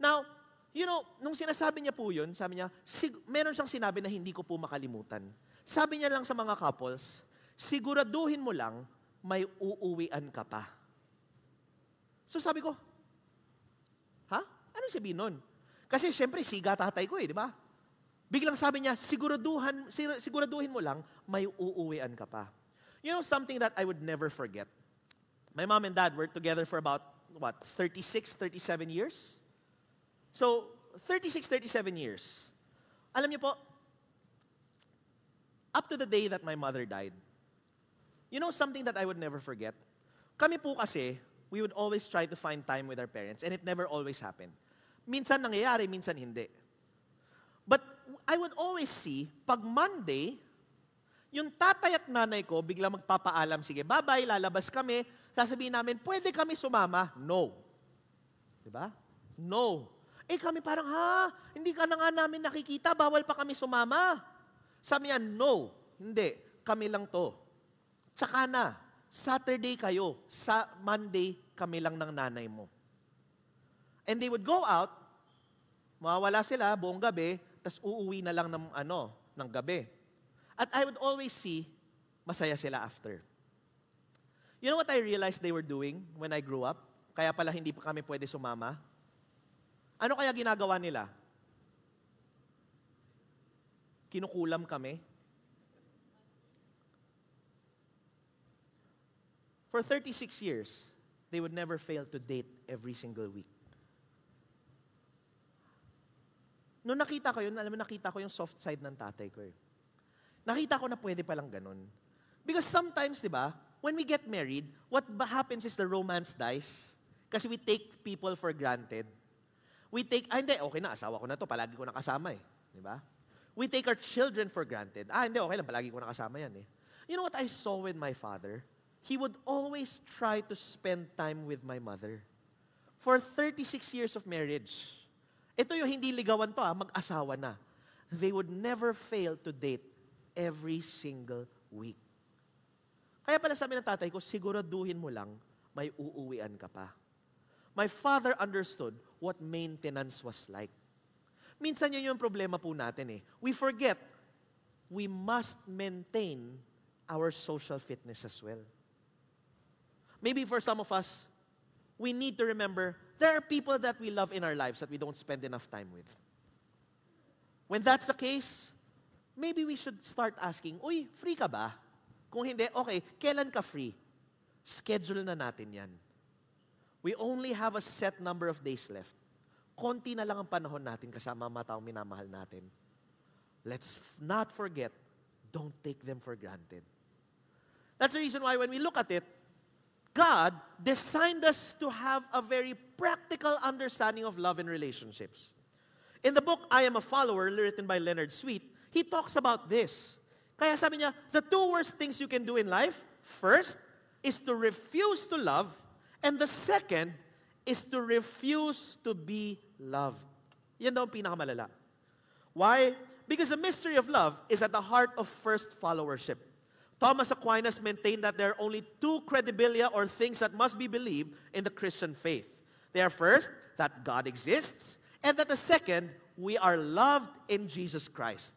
Now, You know, nung sinasabi niya po yun, sabi niya, sig- meron siyang sinabi na hindi ko po makalimutan. Sabi niya lang sa mga couples, siguraduhin mo lang, may uuwian ka pa. So sabi ko, ha? Anong sabihin nun? Kasi syempre, siga tatay ko eh, di ba? Biglang sabi niya, siguraduhan, siguraduhin mo lang, may uuwian ka pa. You know something that I would never forget? My mom and dad were together for about, what, 36, 37 years? So, 36, 37 years. Alam niyo po, up to the day that my mother died, you know something that I would never forget? Kami po kasi, we would always try to find time with our parents and it never always happened. Minsan nangyayari, minsan hindi. But I would always see, pag Monday, yung tatay at nanay ko bigla magpapaalam, sige, bye-bye, lalabas kami, sasabihin namin, pwede kami sumama? No. Diba? No. Eh kami parang, ha, hindi ka na nga namin nakikita, bawal pa kami sumama. Sabi niya, no, hindi, kami lang to. Tsaka na, Saturday kayo, sa Monday kami lang ng nanay mo. And they would go out, mawawala sila buong gabi, tas uuwi na lang ng, ano, ng gabi. At I would always see, masaya sila after. You know what I realized they were doing when I grew up? Kaya pala hindi pa kami pwede sumama? Ano kaya ginagawa nila? Kinukulam kami? For 36 years, they would never fail to date every single week. Noong nakita ko yun, alam mo, nakita ko yung soft side ng tatay ko eh. Nakita ko na pwede palang ganun. Because sometimes, di ba, when we get married, what happens is the romance dies. Kasi we take people for granted. We take, ah hindi, okay na, asawa ko na to, palagi ko nakasama eh. Di ba? We take our children for granted. Ah, hindi, okay lang, palagi ko nakasama yan eh. You know what I saw with my father? He would always try to spend time with my mother. For 36 years of marriage. Ito yung hindi ligawan to, ah, mag-asawa na. They would never fail to date every single week. Kaya pala sabi ng tatay ko, siguraduhin mo lang, may uuwian ka pa. My father understood what maintenance was like. Minsan yun yung problema po natin eh. We forget, we must maintain our social fitness as well. Maybe for some of us, we need to remember there are people that we love in our lives that we don't spend enough time with. When that's the case, maybe we should start asking, Uy, free ka ba? Kung hindi, okay, kailan ka free? Schedule na natin yan. We only have a set number of days left. Konti na lang ang panahon natin kasama mga taong minamahal natin. Let's not forget, don't take them for granted. That's the reason why when we look at it, God designed us to have a very practical understanding of love and relationships. In the book, I Am a Follower, written by Leonard Sweet, he talks about this. Kaya sabi niya, the two worst things you can do in life, first, is to refuse to love, and the second is to refuse to be loved. Yan daw ang pinakamalala. Why? Because the mystery of love is at the heart of first followership. Thomas Aquinas maintained that there are only two credibilia or things that must be believed in the Christian faith. They are first, that God exists, and that the second, we are loved in Jesus Christ.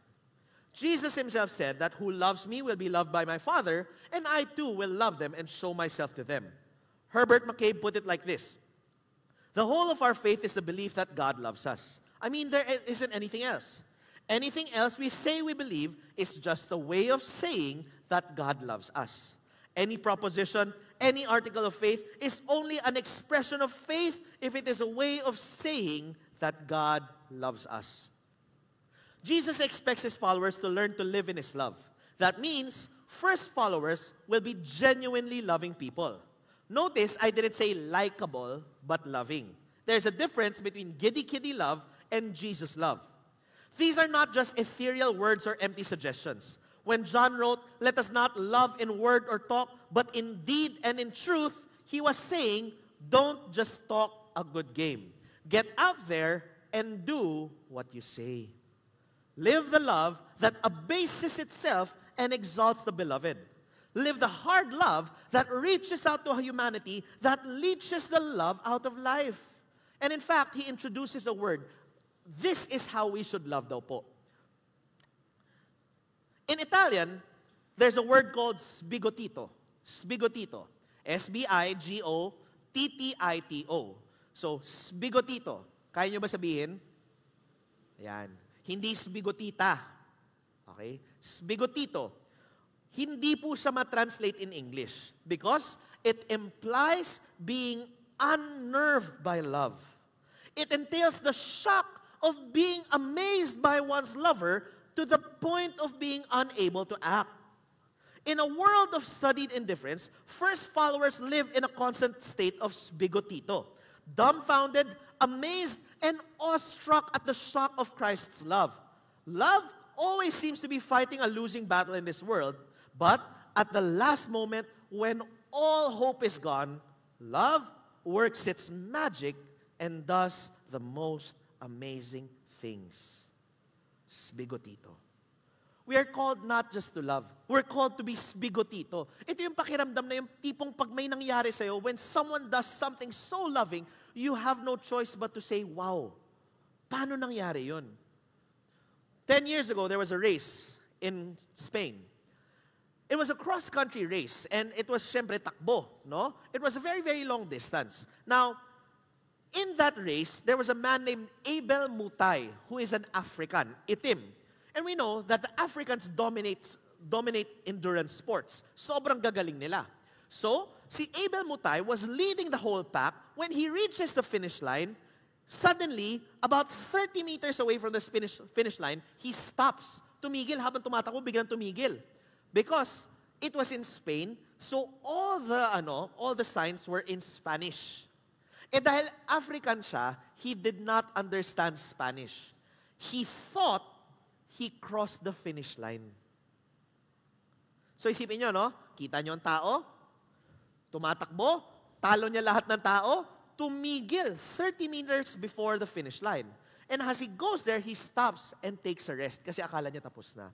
Jesus himself said that who loves me will be loved by my Father, and I too will love them and show myself to them. Herbert McCabe put it like this The whole of our faith is the belief that God loves us. I mean, there isn't anything else. Anything else we say we believe is just a way of saying that God loves us. Any proposition, any article of faith is only an expression of faith if it is a way of saying that God loves us. Jesus expects his followers to learn to live in his love. That means first followers will be genuinely loving people. Notice I didn't say likable, but loving. There's a difference between giddy kiddy love and Jesus love. These are not just ethereal words or empty suggestions. When John wrote, Let us not love in word or talk, but in deed and in truth, he was saying, Don't just talk a good game. Get out there and do what you say. Live the love that abases itself and exalts the beloved. Live the hard love that reaches out to humanity, that leeches the love out of life. And in fact, he introduces a word. This is how we should love daw po. In Italian, there's a word called sbigotito. Sbigotito. S-B-I-G-O-T-T-I-T-O. So, sbigotito. Kaya nyo ba sabihin? Ayan. Hindi sbigotita. Okay? Sbigotito. Hindi po siya ma-translate in English because it implies being unnerved by love. It entails the shock of being amazed by one's lover to the point of being unable to act. In a world of studied indifference, first followers live in a constant state of bigotito, dumbfounded, amazed, and awestruck at the shock of Christ's love. Love always seems to be fighting a losing battle in this world, but at the last moment, when all hope is gone, love works its magic and does the most amazing things. Bigotito. We are called not just to love. We're called to be bigotito. Ito yung pakiramdam na yung tipong pag may nangyari sa'yo, when someone does something so loving, you have no choice but to say, wow, paano nangyari yun? Ten years ago, there was a race in Spain. It was a cross-country race, and it was syempre takbo, no? It was a very, very long distance. Now, in that race, there was a man named Abel Mutai, who is an African, itim. And we know that the Africans dominate, dominate endurance sports. Sobrang gagaling nila. So, si Abel Mutai was leading the whole pack. When he reaches the finish line, suddenly, about 30 meters away from the finish, finish line, he stops. Tumigil habang tumatakbo, biglang tumigil. Because it was in Spain, so all the ano, all the signs were in Spanish. Eh dahil African siya, he did not understand Spanish. He thought he crossed the finish line. So isipin nyo, no? Kita nyo ang tao, tumatakbo, talo niya lahat ng tao, tumigil 30 meters before the finish line. And as he goes there, he stops and takes a rest kasi akala niya tapos na.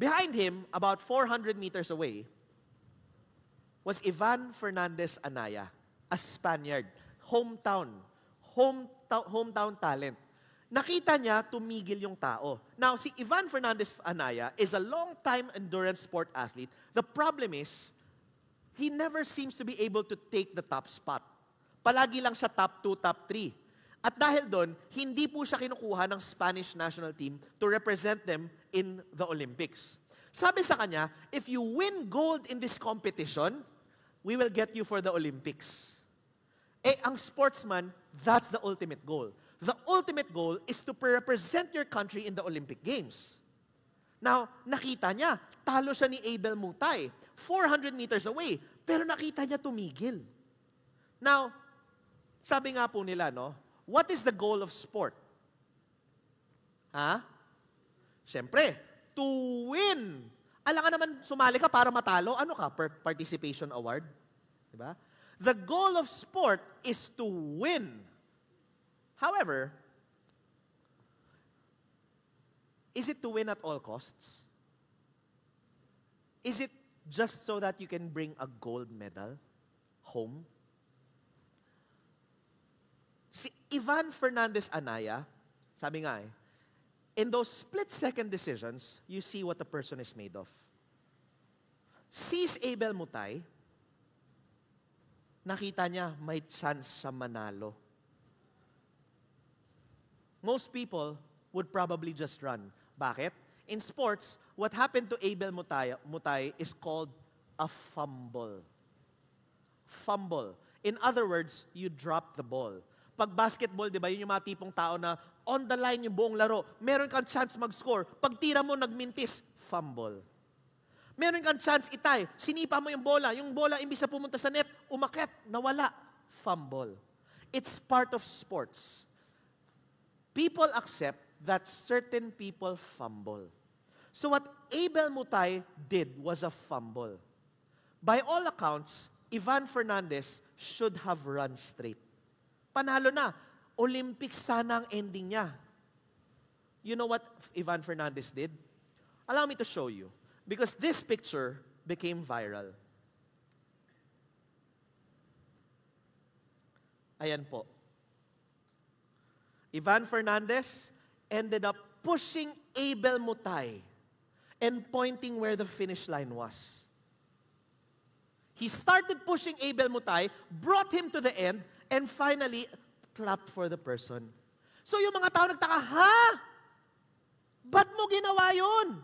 Behind him, about 400 meters away, was Ivan Fernandez Anaya, a Spaniard, hometown, hometown, hometown talent. Nakita niya, tumigil yung tao. Now, si Ivan Fernandez Anaya is a long-time endurance sport athlete. The problem is, he never seems to be able to take the top spot. Palagi lang siya top 2, top 3. At dahil doon, hindi po siya kinukuha ng Spanish national team to represent them in the Olympics. Sabi sa kanya, if you win gold in this competition, we will get you for the Olympics. Eh, ang sportsman, that's the ultimate goal. The ultimate goal is to represent your country in the Olympic Games. Now, nakita niya, talo siya ni Abel Mutay, 400 meters away, pero nakita niya tumigil. Now, sabi nga po nila, no, What is the goal of sport? Ha? Siyempre, to win. Alam ka naman, sumali ka para matalo. Ano ka? Participation award? Diba? The goal of sport is to win. However, is it to win at all costs? Is it just so that you can bring a gold medal home? Si Ivan Fernandez Anaya, sabi nga eh, in those split-second decisions, you see what the person is made of. Sees Abel Mutay, nakita niya may chance siya manalo. Most people would probably just run. Bakit? In sports, what happened to Abel Mutay, Mutay is called a fumble. Fumble. In other words, you drop the ball. Pag basketball, di ba, yun yung mga tipong tao na on the line yung buong laro. Meron kang chance mag-score. Pag tira mo, nagmintis, fumble. Meron kang chance itay, sinipa mo yung bola. Yung bola, imbis na pumunta sa net, umakyat, nawala, fumble. It's part of sports. People accept that certain people fumble. So what Abel Mutay did was a fumble. By all accounts, Ivan Fernandez should have run straight. Panalo na. Olympics sana ang ending niya. You know what Ivan Fernandez did? Allow me to show you. Because this picture became viral. Ayan po. Ivan Fernandez ended up pushing Abel Mutay and pointing where the finish line was. He started pushing Abel Mutay, brought him to the end, and finally, clapped for the person. So yung mga tao nagtaka, ha? Ba't mo ginawa yun?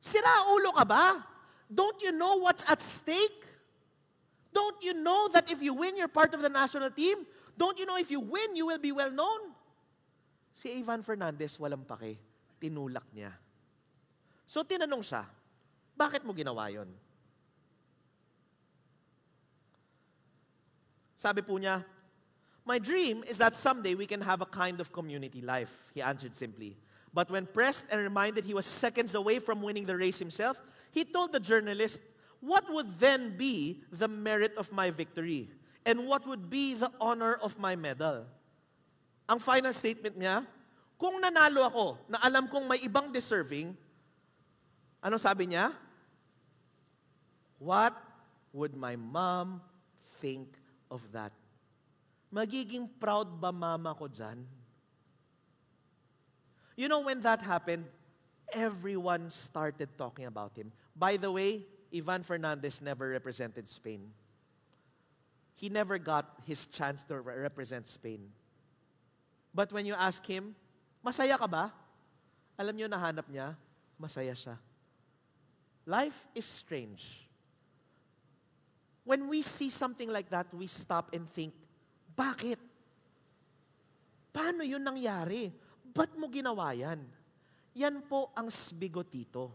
Sira ulo ka ba? Don't you know what's at stake? Don't you know that if you win, you're part of the national team? Don't you know if you win, you will be well known? Si Ivan Fernandez, walang pake. Tinulak niya. So tinanong siya, bakit mo ginawa yon? Sabi po niya, My dream is that someday we can have a kind of community life, he answered simply. But when pressed and reminded he was seconds away from winning the race himself, he told the journalist, What would then be the merit of my victory? And what would be the honor of my medal? Ang final statement niya, kung nanalo ako na alam kong may ibang deserving, ano sabi niya? What would my mom think of that. Magiging proud ba mama ko dyan? You know, when that happened, everyone started talking about him. By the way, Ivan Fernandez never represented Spain. He never got his chance to represent Spain. But when you ask him, masaya ka ba? Alam niyo, nahanap niya, masaya siya. Life is strange. When we see something like that, we stop and think, bakit? Paano yun nangyari? Ba't mo ginawa yan? Yan po ang sbigotito.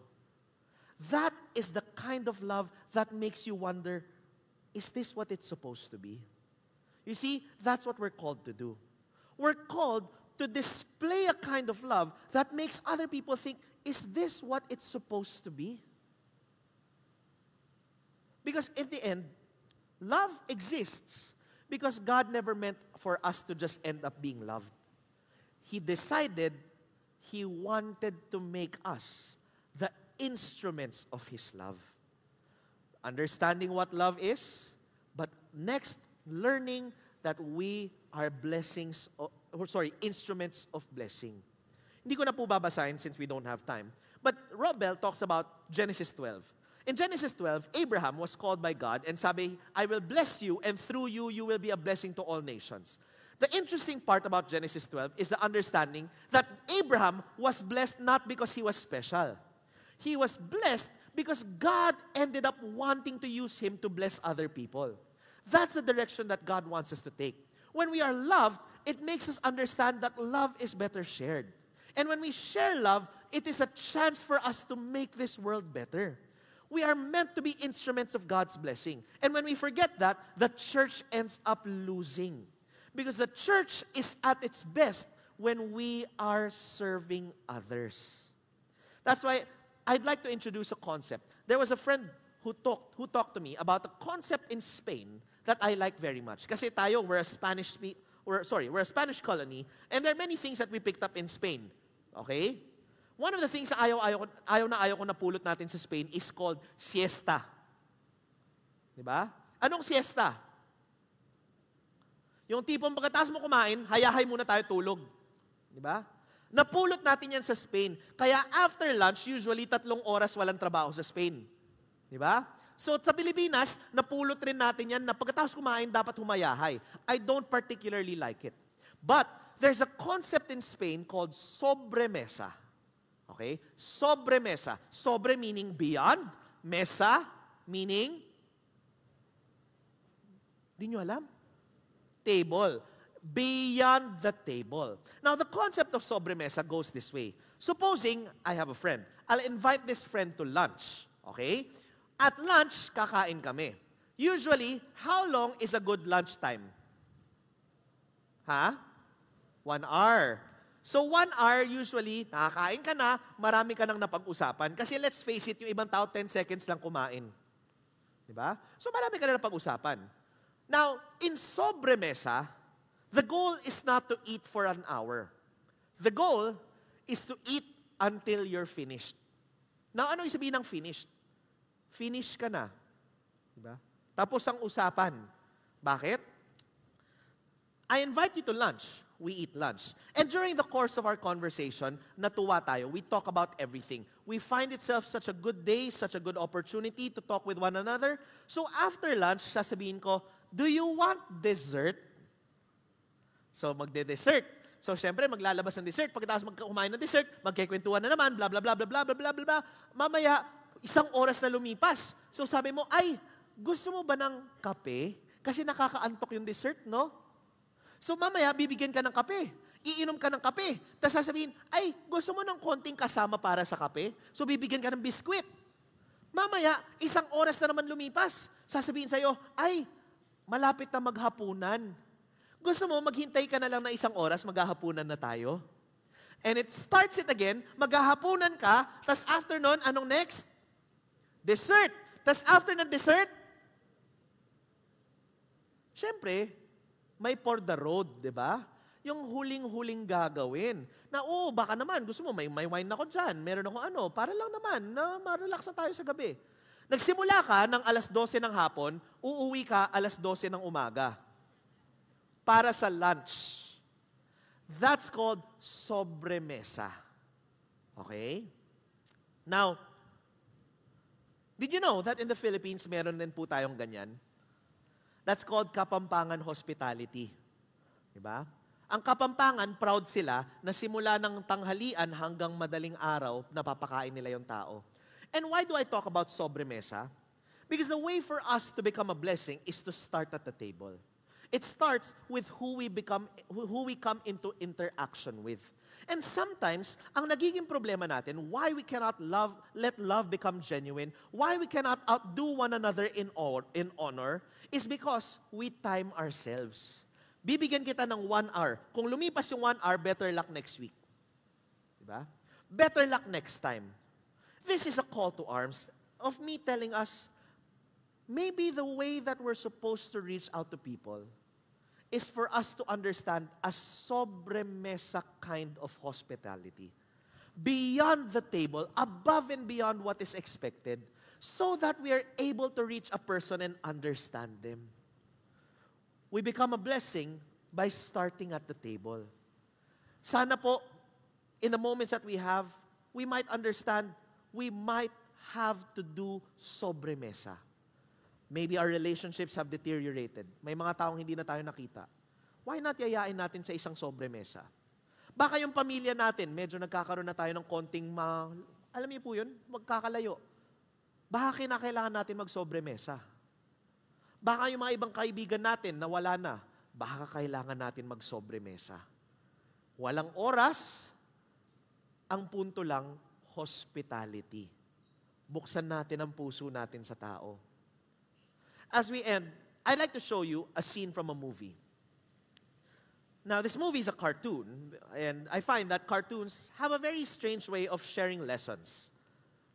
That is the kind of love that makes you wonder, is this what it's supposed to be? You see, that's what we're called to do. We're called to display a kind of love that makes other people think, is this what it's supposed to be? Because in the end, love exists because God never meant for us to just end up being loved. He decided He wanted to make us the instruments of His love. Understanding what love is, but next, learning that we are blessings, or, or sorry, instruments of blessing. Hindi ko na po babasahin since we don't have time. But Robel talks about Genesis 12. In Genesis 12, Abraham was called by God and sabi, I will bless you and through you, you will be a blessing to all nations. The interesting part about Genesis 12 is the understanding that Abraham was blessed not because he was special. He was blessed because God ended up wanting to use him to bless other people. That's the direction that God wants us to take. When we are loved, it makes us understand that love is better shared. And when we share love, it is a chance for us to make this world better. We are meant to be instruments of God's blessing. And when we forget that, the church ends up losing. Because the church is at its best when we are serving others. That's why I'd like to introduce a concept. There was a friend who talked, who talked to me about a concept in Spain that I like very much. Kasi tayo, we're a Spanish, we're, sorry, we're a Spanish colony, and there are many things that we picked up in Spain. Okay? One of the things na ayaw, ayaw, ayaw na ayaw ko na pulot natin sa Spain is called siesta. Di ba? Anong siesta? Yung tipong pagkatapos mo kumain, hayahay muna tayo tulog. Di ba? Napulot natin yan sa Spain. Kaya after lunch, usually tatlong oras walang trabaho sa Spain. Di ba? So sa Pilipinas, napulot rin natin yan na pagkatapos kumain, dapat humayahay. I don't particularly like it. But there's a concept in Spain called sobremesa. Okay? Sobremesa. Sobre meaning beyond. Mesa meaning Di nyo alam? Table. Beyond the table. Now, the concept of sobremesa goes this way. Supposing I have a friend. I'll invite this friend to lunch. Okay? At lunch, kakain kami. Usually, how long is a good lunch time? Ha? One hour. So one hour, usually, nakakain ka na, marami ka nang napag-usapan. Kasi let's face it, yung ibang tao, 10 seconds lang kumain. Di ba? So marami ka na napag-usapan. Now, in sobremesa, the goal is not to eat for an hour. The goal is to eat until you're finished. Now, ano yung sabihin ng finished? Finish ka na. Di ba? Tapos ang usapan. Bakit? I invite you to lunch we eat lunch. And during the course of our conversation, natuwa tayo. We talk about everything. We find itself such a good day, such a good opportunity to talk with one another. So after lunch, sasabihin ko, do you want dessert? So magde-dessert. So syempre, maglalabas ng dessert. Pagkatapos magkumain ng dessert, magkikwentuhan na naman, bla bla bla bla bla bla bla bla. Mamaya, isang oras na lumipas. So sabi mo, ay, gusto mo ba ng kape? Kasi nakakaantok yung dessert, no? So mamaya, bibigyan ka ng kape. Iinom ka ng kape. Tapos sasabihin, ay, gusto mo ng konting kasama para sa kape? So bibigyan ka ng biskwit. Mamaya, isang oras na naman lumipas. Sasabihin sa'yo, ay, malapit na maghapunan. Gusto mo, maghintay ka na lang na isang oras, maghahapunan na tayo? And it starts it again, maghahapunan ka, tas after nun, anong next? Dessert. Tas after ng dessert, syempre, may for the road, di ba? Yung huling-huling gagawin. Na, oh, baka naman, gusto mo, may, may wine ako dyan, meron ako ano, para lang naman, na ma-relax na tayo sa gabi. Nagsimula ka ng alas 12 ng hapon, uuwi ka alas 12 ng umaga. Para sa lunch. That's called sobremesa. Okay? Now, did you know that in the Philippines, meron din po tayong ganyan? That's called Kapampangan Hospitality. Diba? Ang Kapampangan, proud sila na simula ng tanghalian hanggang madaling araw, napapakain nila yung tao. And why do I talk about sobremesa? Because the way for us to become a blessing is to start at the table. It starts with who we become, who we come into interaction with. And sometimes, ang nagiging problema natin, why we cannot love, let love become genuine, why we cannot outdo one another in, or, in honor, is because we time ourselves. Bibigyan kita ng one hour. Kung lumipas yung one hour, better luck next week. Diba? Better luck next time. This is a call to arms of me telling us, maybe the way that we're supposed to reach out to people is for us to understand a sobremesa kind of hospitality. Beyond the table, above and beyond what is expected, so that we are able to reach a person and understand them. We become a blessing by starting at the table. Sana po, in the moments that we have, we might understand, we might have to do sobremesa. Maybe our relationships have deteriorated. May mga taong hindi na tayo nakita. Why not yayain natin sa isang sobremesa? Baka yung pamilya natin, medyo nagkakaroon na tayo ng konting, ma, alam niyo po yun, magkakalayo. Baka kinakailangan natin mag-sobremesa. Baka yung mga ibang kaibigan natin na wala na, baka kailangan natin mag-sobremesa. Walang oras, ang punto lang, hospitality. Buksan natin ang puso natin sa tao. As we end, I'd like to show you a scene from a movie. Now, this movie is a cartoon, and I find that cartoons have a very strange way of sharing lessons.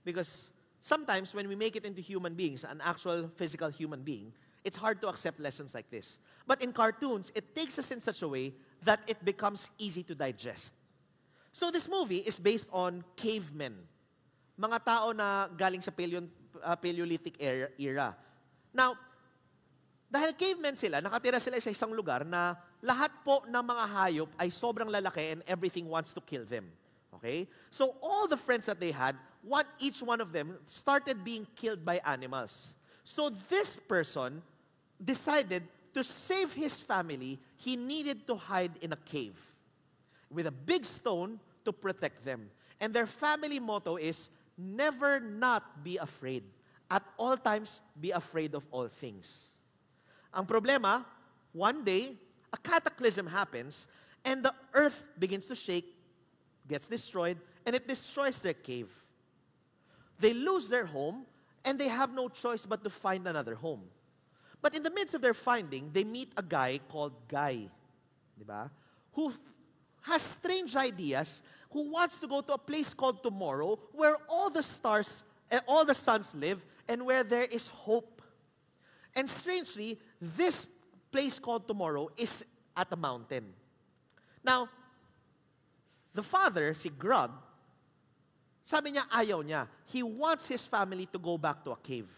Because sometimes when we make it into human beings, an actual physical human being, it's hard to accept lessons like this. But in cartoons, it takes us in such a way that it becomes easy to digest. So this movie is based on cavemen. Mga tao na galing sa Paleo, uh, Paleolithic era. Now, dahil cavemen sila, nakatira sila sa isang lugar na lahat po ng mga hayop ay sobrang lalaki and everything wants to kill them. Okay? So all the friends that they had, one, each one of them started being killed by animals. So this person decided to save his family, he needed to hide in a cave with a big stone to protect them. And their family motto is, never not be afraid. At all times, be afraid of all things. Ang problema, one day, a cataclysm happens, and the earth begins to shake, gets destroyed, and it destroys their cave. They lose their home, and they have no choice but to find another home. But in the midst of their finding, they meet a guy called Guy, diba? who has strange ideas, who wants to go to a place called tomorrow, where all the stars and all the suns live, and where there is hope. And strangely, this place called tomorrow is at a mountain. Now, the father, si Grug, sabi niya ayaw niya. He wants his family to go back to a cave.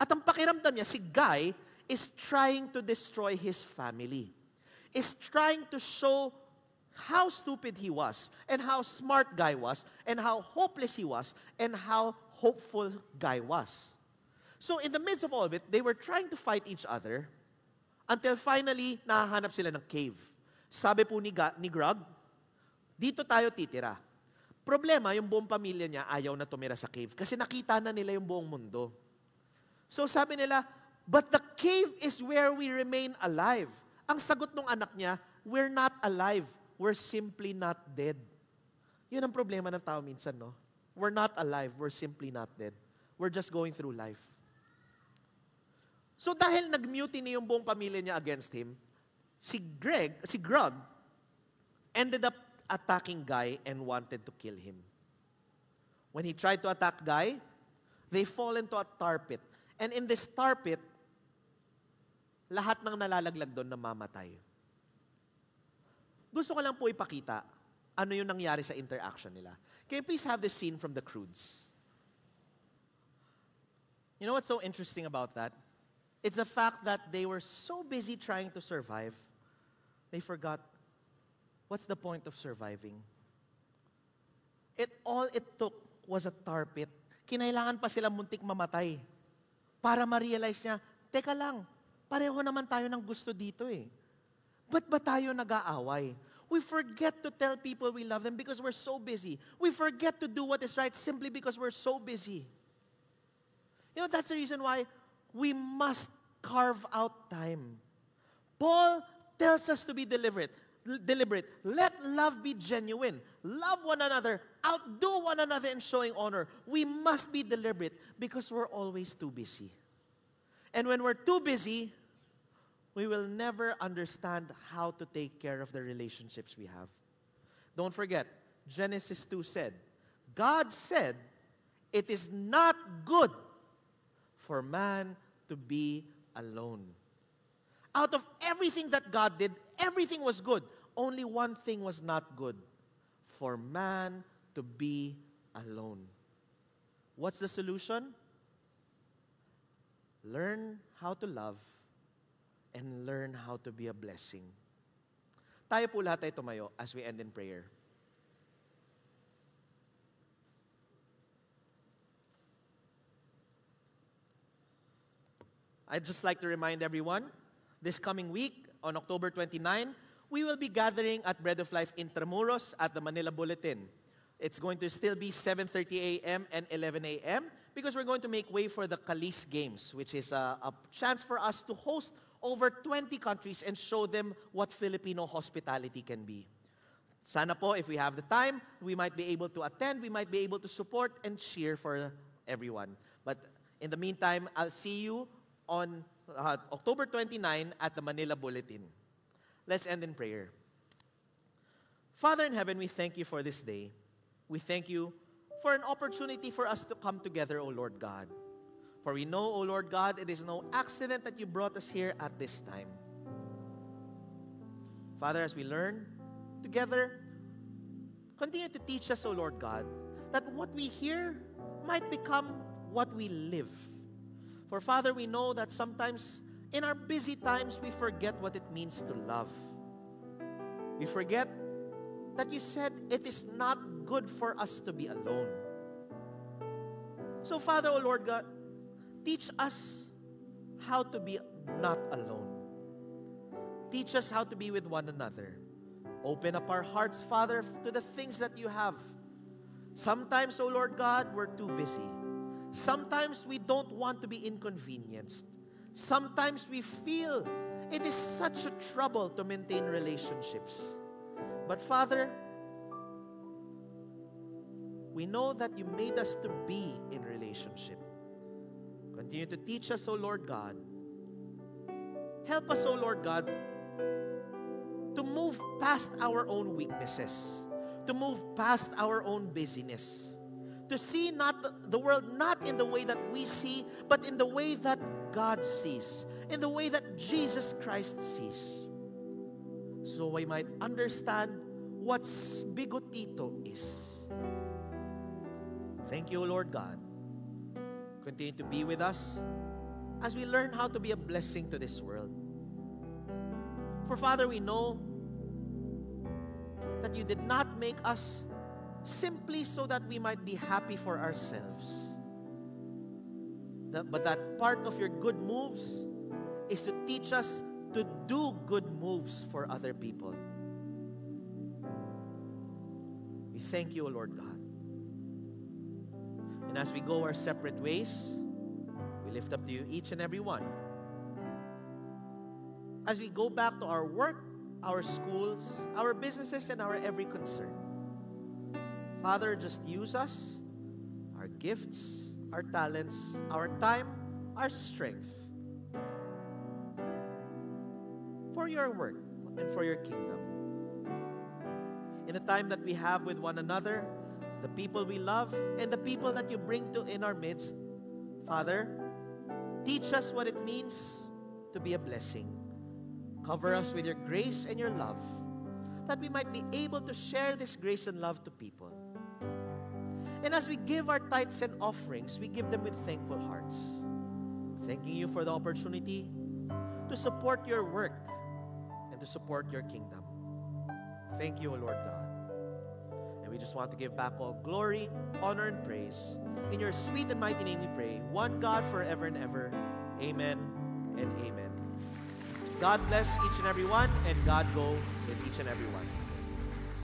At ang pakiramdam niya, si Guy is trying to destroy his family. Is trying to show how stupid he was, and how smart Guy was, and how hopeless he was, and how hopeful Guy was. So in the midst of all of it, they were trying to fight each other until finally nahahanap sila ng cave. Sabi po ni, Ga, ni Grug, dito tayo titira. Problema, yung buong pamilya niya ayaw na tumira sa cave kasi nakita na nila yung buong mundo. So sabi nila, but the cave is where we remain alive. Ang sagot ng anak niya, we're not alive. We're simply not dead. Yun ang problema ng tao minsan, no? We're not alive. We're simply not dead. We're just going through life. So dahil nag-mutiny yung buong pamilya niya against him, si Greg, si Grug, ended up attacking Guy and wanted to kill him. When he tried to attack Guy, they fall into a tar pit. And in this tar pit, lahat ng nalalaglag doon namamatay. Gusto ko lang po ipakita ano yung nangyari sa interaction nila. Can you please have this scene from the Crudes? You know what's so interesting about that? It's the fact that they were so busy trying to survive, they forgot what's the point of surviving. It all it took was a tar pit. Kinailangan pa sila muntik mamatay para ma-realize niya, teka lang, pareho naman tayo ng gusto dito eh. Ba't ba tayo nag-aaway? We forget to tell people we love them because we're so busy. We forget to do what is right simply because we're so busy. You know, that's the reason why we must carve out time. Paul tells us to be deliberate. deliberate. Let love be genuine. Love one another. Outdo one another in showing honor. We must be deliberate because we're always too busy. And when we're too busy, we will never understand how to take care of the relationships we have. Don't forget, Genesis 2 said, God said, it is not good for man to be alone. Out of everything that God did, everything was good. Only one thing was not good for man to be alone. What's the solution? Learn how to love and learn how to be a blessing. Tayo po lahat ay tumayo as we end in prayer. I'd just like to remind everyone, this coming week, on October 29, we will be gathering at Bread of Life Intramuros at the Manila Bulletin. It's going to still be 7.30 a.m. and 11 a.m. because we're going to make way for the Kalis Games, which is a, a chance for us to host over 20 countries and show them what Filipino hospitality can be. Sana po, if we have the time, we might be able to attend, we might be able to support and cheer for everyone. But in the meantime, I'll see you on uh, October 29 at the Manila Bulletin. Let's end in prayer. Father in heaven, we thank you for this day. We thank you for an opportunity for us to come together, O Lord God. For we know, O Lord God, it is no accident that you brought us here at this time. Father, as we learn together, continue to teach us, O Lord God, that what we hear might become what we live. For Father, we know that sometimes in our busy times, we forget what it means to love. We forget that you said it is not good for us to be alone. So, Father, O Lord God, teach us how to be not alone. Teach us how to be with one another. Open up our hearts, Father, to the things that you have. Sometimes, O Lord God, we're too busy. Sometimes we don't want to be inconvenienced. Sometimes we feel it is such a trouble to maintain relationships. But Father, we know that you made us to be in relationship. Continue to teach us, O Lord God. Help us, O Lord God, to move past our own weaknesses, to move past our own busyness, to see not the, world not in the way that we see, but in the way that God sees, in the way that Jesus Christ sees. So we might understand what bigotito is. Thank you, Lord God. Continue to be with us as we learn how to be a blessing to this world. For Father, we know that you did not make us simply so that we might be happy for ourselves. But that part of your good moves is to teach us to do good moves for other people. We thank you, O Lord God. And as we go our separate ways, we lift up to you each and every one. As we go back to our work, our schools, our businesses, and our every concern. Father, just use us, our gifts, our talents, our time, our strength for your work and for your kingdom. In the time that we have with one another, the people we love, and the people that you bring to in our midst, Father, teach us what it means to be a blessing. Cover us with your grace and your love, that we might be able to share this grace and love to people. And as we give our tithes and offerings, we give them with thankful hearts, thanking you for the opportunity to support your work and to support your kingdom. Thank you, O Lord God. And we just want to give back all glory, honor, and praise. In your sweet and mighty name we pray, one God forever and ever. Amen and amen. God bless each and every one, and God go with each and every one.